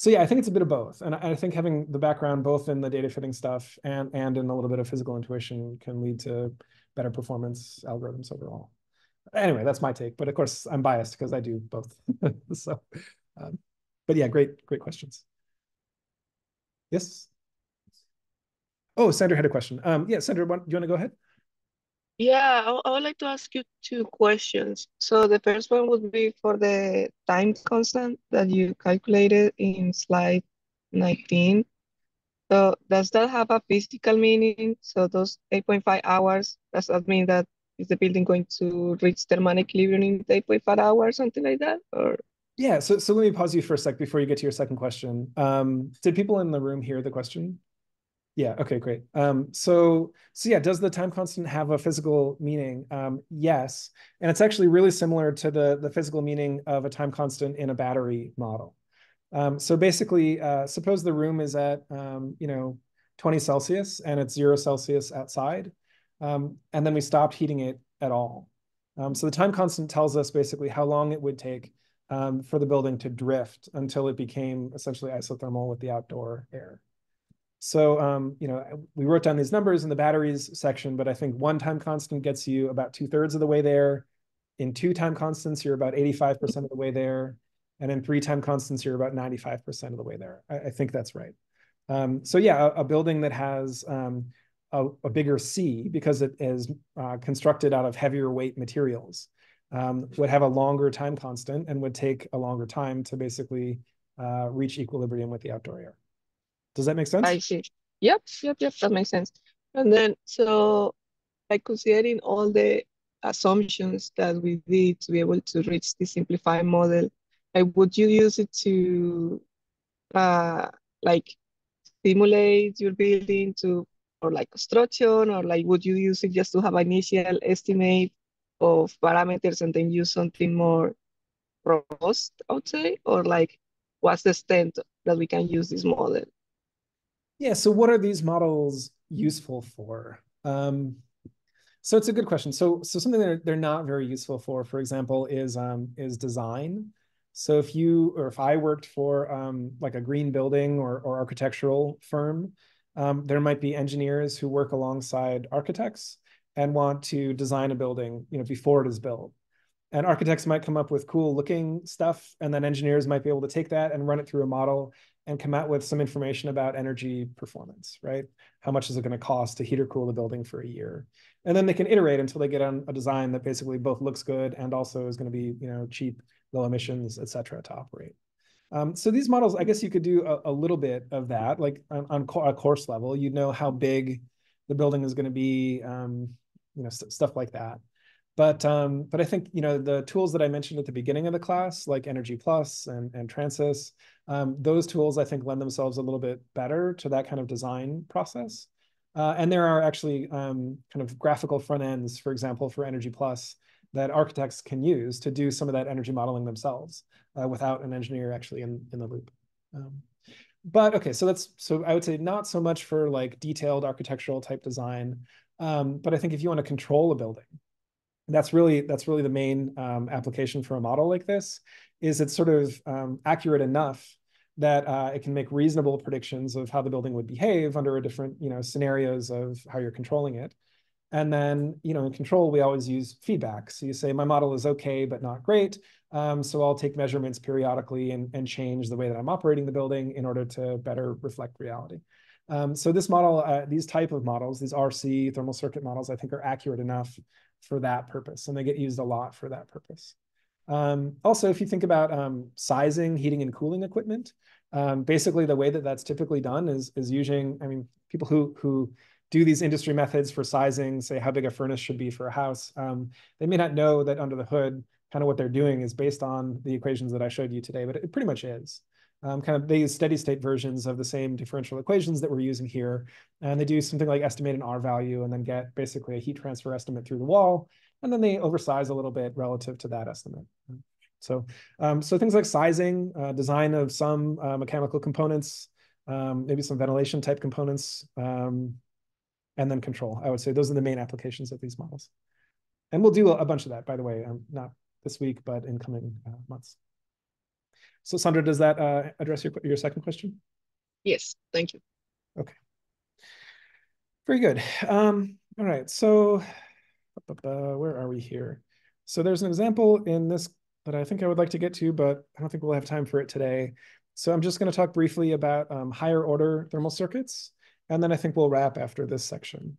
so yeah, I think it's a bit of both. And I think having the background both in the data fitting stuff and, and in a little bit of physical intuition can lead to better performance algorithms overall. Anyway, that's my take. But of course, I'm biased because I do both. so, um, but yeah, great, great questions. Yes. Oh, Sandra had a question. Um, yeah, Sandra, do you want to go ahead? Yeah, I, I would like to ask you two questions. So the first one would be for the time constant that you calculated in slide 19. So does that have a physical meaning? So those 8.5 hours, does that mean that is the building going to reach thermal equilibrium in 8.5 hours, something like that? Or yeah, so so let me pause you for a sec before you get to your second question. Um, did people in the room hear the question? Yeah, okay, great. Um, so, so yeah, does the time constant have a physical meaning? Um, yes, and it's actually really similar to the, the physical meaning of a time constant in a battery model. Um, so basically, uh, suppose the room is at, um, you know, 20 Celsius and it's zero Celsius outside, um, and then we stopped heating it at all. Um, so the time constant tells us basically how long it would take for the building to drift until it became essentially isothermal with the outdoor air. So, um, you know, we wrote down these numbers in the batteries section, but I think one time constant gets you about two thirds of the way there. In two time constants, you're about 85% of the way there. And in three time constants, you're about 95% of the way there. I, I think that's right. Um, so yeah, a, a, building that has um, a, a, bigger C because it is uh, constructed out of heavier weight materials um, would have a longer time constant and would take a longer time to basically uh, reach equilibrium with the outdoor air. Does that make sense? I see. Yep, yep, yep, that makes sense. And then, so like considering all the assumptions that we did to be able to reach the simplified model, like would you use it to uh, like simulate your building to or like construction or like would you use it just to have an initial estimate of parameters and then use something more robust, I would say, or like what's the extent that we can use this model? Yeah, so what are these models useful for? Um, so it's a good question. So so something that they're, not very useful for, for example, is um, is design. So if you or if I worked for um, like a green building or, or architectural firm, um, there might be engineers who work alongside architects and want to design a building, you know, before it is built. And architects might come up with cool looking stuff, and then engineers might be able to take that and run it through a model and come out with some information about energy performance, right? How much is it going to cost to heat or cool the building for a year? And then they can iterate until they get on a design that basically both looks good and also is going to be, you know, cheap, low emissions, et cetera, to operate. Um, so these models, I guess you could do a, a little bit of that, like on, on co a coarse level, you know how big the building is going to be, um, you know, st stuff like that. But um, but I think you know the tools that I mentioned at the beginning of the class, like Energy Plus and and TRNSYS, um, those tools I think lend themselves a little bit better to that kind of design process. Uh, and there are actually um, kind of graphical front ends, for example, for Energy Plus that architects can use to do some of that energy modeling themselves uh, without an engineer actually in, in the loop. Um, but okay, so that's so I would say not so much for like detailed architectural type design, um, but I think if you want to control a building, that's really that's really the main um, application for a model like this. Is it's sort of um, accurate enough that uh, it can make reasonable predictions of how the building would behave under a different you know scenarios of how you're controlling it. And then, you know, in control, we always use feedback. So you say, my model is okay, but not great. Um, so I'll take measurements periodically and, and change the way that I'm operating the building in order to better reflect reality. Um, so this model, uh, these type of models, these RC thermal circuit models, I think are accurate enough for that purpose. And they get used a lot for that purpose. Um, also, if you think about um, sizing heating and cooling equipment, um, basically the way that that's typically done is, is using, I mean, people who, who do these industry methods for sizing, say how big a furnace should be for a house, um, they may not know that under the hood, kind of what they're doing is based on the equations that I showed you today, but it pretty much is. Um, kind of they use steady state versions of the same differential equations that we're using here. And they do something like estimate an R value and then get basically a heat transfer estimate through the wall. And then they oversize a little bit relative to that estimate. So, um, so things like sizing, uh, design of some uh, mechanical components, um, maybe some ventilation type components, um, and then control. I would say those are the main applications of these models. And we'll do a, bunch of that, by the way, um, not this week, but in coming uh, months. So Sandra, does that uh, address your, your second question? Yes, thank you. Okay. Very good. Um, all right, so where are we here? So there's an example in this that I think I would like to get to, but I don't think we'll have time for it today. So I'm just going to talk briefly about um, higher order thermal circuits. And then I think we'll wrap after this section.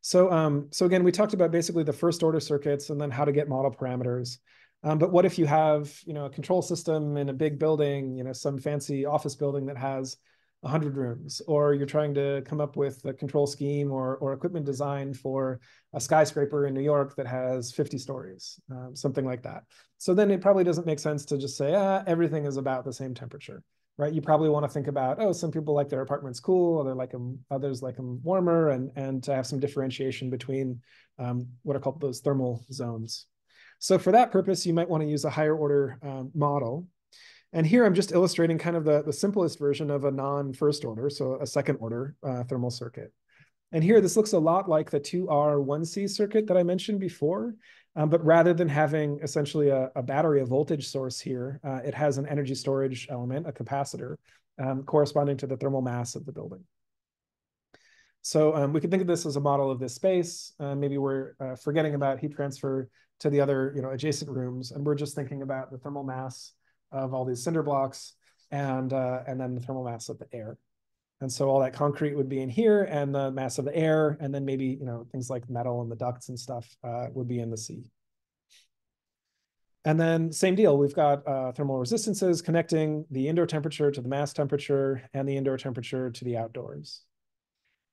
So, um, so again, we talked about basically the first order circuits and then how to get model parameters. Um, but what if you have, you know, a control system in a big building, you know, some fancy office building that has 100 rooms, or you're trying to come up with a control scheme or, or equipment design for a skyscraper in New York that has 50 stories, um, something like that. So then it probably doesn't make sense to just say, ah, everything is about the same temperature right? You probably want to think about, oh, some people like their apartments cool, other like them, others like them warmer, and and to have some differentiation between um, what are called those thermal zones. So for that purpose, you might want to use a higher order um, model. And here I'm just illustrating kind of the, the simplest version of a non-first order, so a second order uh, thermal circuit. And here, this looks a lot like the 2R1C circuit that I mentioned before, um, but rather than having essentially a, a battery, a voltage source here, uh, it has an energy storage element, a capacitor, um, corresponding to the thermal mass of the building. So um, we can think of this as a model of this space. Uh, maybe we're uh, forgetting about heat transfer to the other you know, adjacent rooms, and we're just thinking about the thermal mass of all these cinder blocks and, uh, and then the thermal mass of the air. And so all that concrete would be in here and the mass of the air, and then maybe, you know, things like metal and the ducts and stuff uh, would be in the C. And then same deal, we've got uh, thermal resistances connecting the indoor temperature to the mass temperature and the indoor temperature to the outdoors.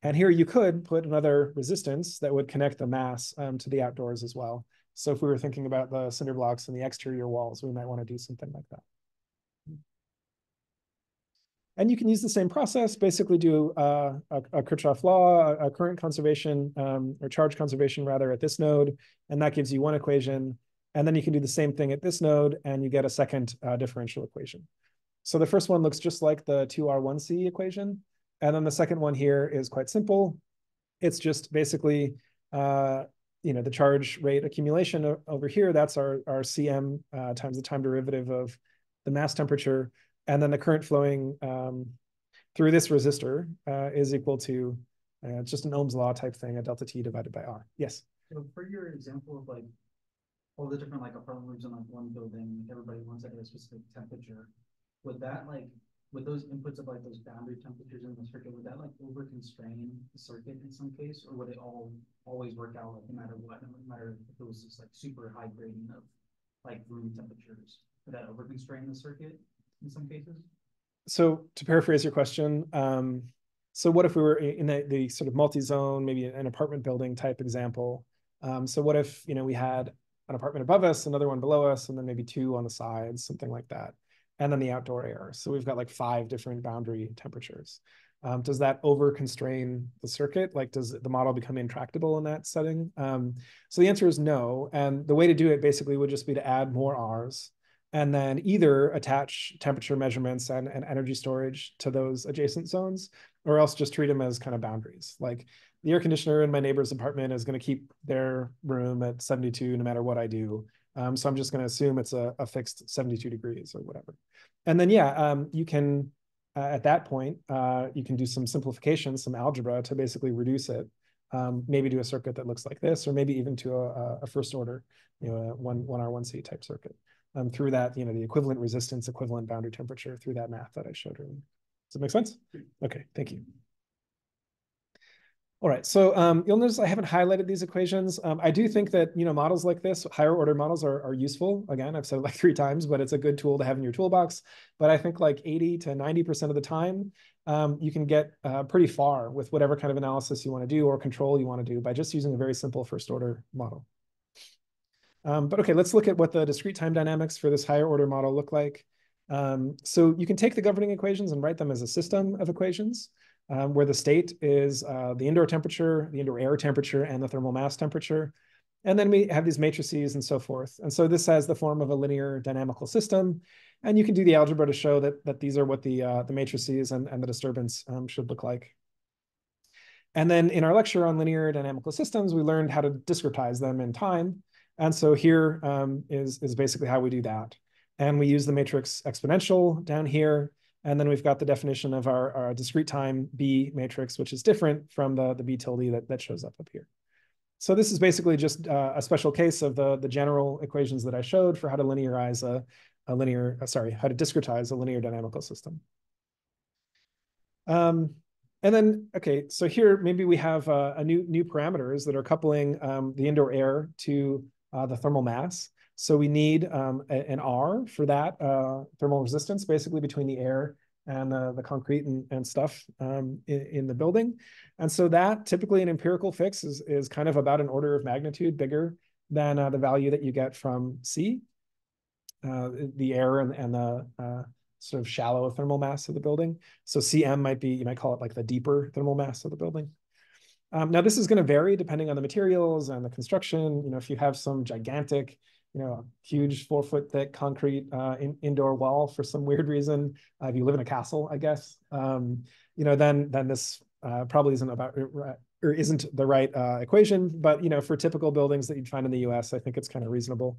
And here you could put another resistance that would connect the mass um, to the outdoors as well. So if we were thinking about the cinder blocks and the exterior walls, we might want to do something like that. And you can use the same process, basically do uh, a, a, Kirchhoff law, a, a current conservation um, or charge conservation rather at this node, and that gives you one equation. And then you can do the same thing at this node and you get a second uh, differential equation. So the first one looks just like the 2R1C equation. And then the second one here is quite simple. It's just basically, uh, you know, the charge rate accumulation over here, that's our, our CM uh, times the time derivative of the mass temperature. And then the current flowing um, through this resistor uh, is equal to uh, just an Ohm's law type thing, a delta T divided by R. Yes? So for your example of like all the different like apartment rooms in like one building, like everybody wants like a specific temperature. Would that like, would those inputs of like those boundary temperatures in the circuit, would that like over constrain the circuit in some case? Or would it all always work out like no matter what, no matter if it was just like super high gradient of like room temperatures? Would that over constrain the circuit in some cases? So to paraphrase your question, um, so what if we were in the, the sort of multi-zone, maybe an apartment building type example? Um, so what if, you know, we had an apartment above us, another one below us, and then maybe two on the sides, something like that. And then the outdoor air. So we've got like five different boundary temperatures. Um, does that over constrain the circuit? Like, does the model become intractable in that setting? Um, so the answer is no. And the way to do it basically would just be to add more R's and then either attach temperature measurements and, and energy storage to those adjacent zones, or else just treat them as kind of boundaries. Like the air conditioner in my neighbor's apartment is going to keep their room at 72 no matter what I do. Um, so I'm just going to assume it's a, a, fixed 72 degrees or whatever. And then, yeah, um, you can, uh, at that point, uh, you can do some simplification, some algebra to basically reduce it, um, maybe do a circuit that looks like this, or maybe even to a, a first order, you know, a one, 1R1C type circuit um, through that, you know, the equivalent resistance, equivalent boundary temperature through that math that I showed earlier. Does that make sense? Okay, thank you. All right, so um, you'll notice I haven't highlighted these equations. Um, I do think that you know models like this, higher order models are, are useful. Again, I've said it like three times, but it's a good tool to have in your toolbox. But I think like 80 to 90% of the time, um, you can get uh, pretty far with whatever kind of analysis you want to do or control you want to do by just using a very simple first order model. Um, but okay, let's look at what the discrete time dynamics for this higher order model look like. Um, so you can take the governing equations and write them as a system of equations um, where the state is uh, the indoor temperature, the indoor air temperature, and the thermal mass temperature. And then we have these matrices and so forth. And so this has the form of a linear dynamical system. And you can do the algebra to show that, that these are what the, uh, the matrices and, and the disturbance um, should look like. And then in our lecture on linear dynamical systems, we learned how to discretize them in time. And so here um, is is basically how we do that. And we use the matrix exponential down here. And then we've got the definition of our, our discrete time B matrix, which is different from the, the B tilde that, that shows up up here. So this is basically just uh, a special case of the, the general equations that I showed for how to linearize a, a linear, uh, sorry, how to discretize a linear dynamical system. Um, and then, okay, so here maybe we have uh, a new new parameters that are coupling um, the indoor air to uh, the thermal mass. So we need um, a, an R for that uh, thermal resistance, basically between the air and the, the concrete and, and stuff um, in, in, the building. And so that typically an empirical fix is, is kind of about an order of magnitude bigger than uh, the value that you get from C, uh, the air and, and the uh, sort of shallow thermal mass of the building. So CM might be, you might call it like the deeper thermal mass of the building. Um, now, this is going to vary depending on the materials and the construction. You know, if you have some gigantic, you know, a huge four foot thick concrete uh, in, indoor wall for some weird reason, uh, if you live in a castle, I guess, um, you know, then then this uh, probably isn't about or isn't the right uh, equation. But you know, for typical buildings that you'd find in the U.S., I think it's kind of reasonable.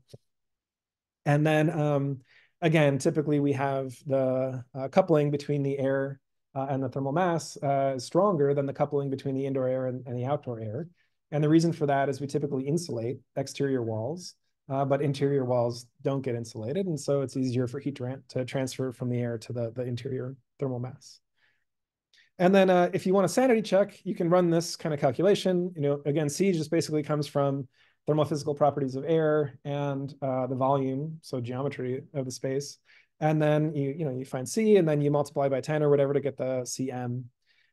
And then um, again, typically we have the uh, coupling between the air uh, and the thermal mass stronger than the coupling between the indoor air and, and, the outdoor air. And the reason for that is we typically insulate exterior walls, uh, but interior walls don't get insulated. And so it's easier for heat to transfer from the air to the, the interior thermal mass. And then uh, if you want a sanity check, you can run this kind of calculation. You know, again, C just basically comes from thermophysical properties of air and uh, the volume, so geometry of the space and then you you know you find C and then you multiply by 10 or whatever to get the CM.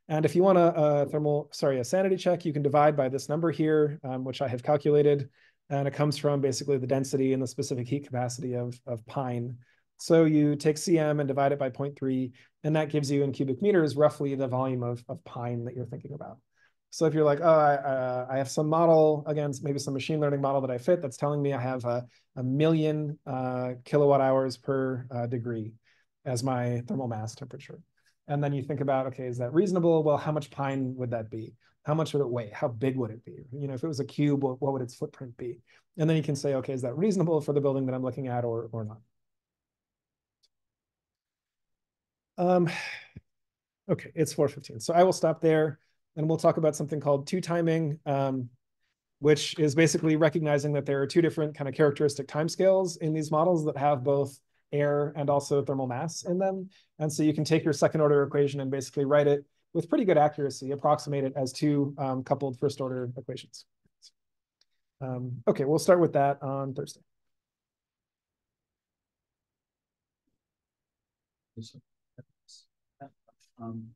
And if you want a, a thermal, sorry, a sanity check, you can divide by this number here, um, which I have calculated. And it comes from basically the density and the specific heat capacity of, of pine. So you take CM and divide it by 0.3, and that gives you in cubic meters roughly the volume of, of pine that you're thinking about. So if you're like, oh, I, uh, I have some model, again, maybe some machine learning model that I fit that's telling me I have a, a million uh, kilowatt hours per uh, degree. as my thermal mass temperature. And then you think about, okay, is that reasonable? Well, how much pine would that be? How much would it weigh? How big would it be? You know, if it was a cube, what, what would its footprint be? And then you can say, okay, is that reasonable for the building that I'm looking at or, or not? Um, okay, it's 415. So I will stop there and we'll talk about something called two timing, um, which is basically recognizing that there are two different kind of characteristic timescales in these models that have both air and also thermal mass in them. And so you can take your second order equation and basically write it with pretty good accuracy, approximate it as two um, coupled first order equations. Um, okay, we'll start with that on Thursday. Um,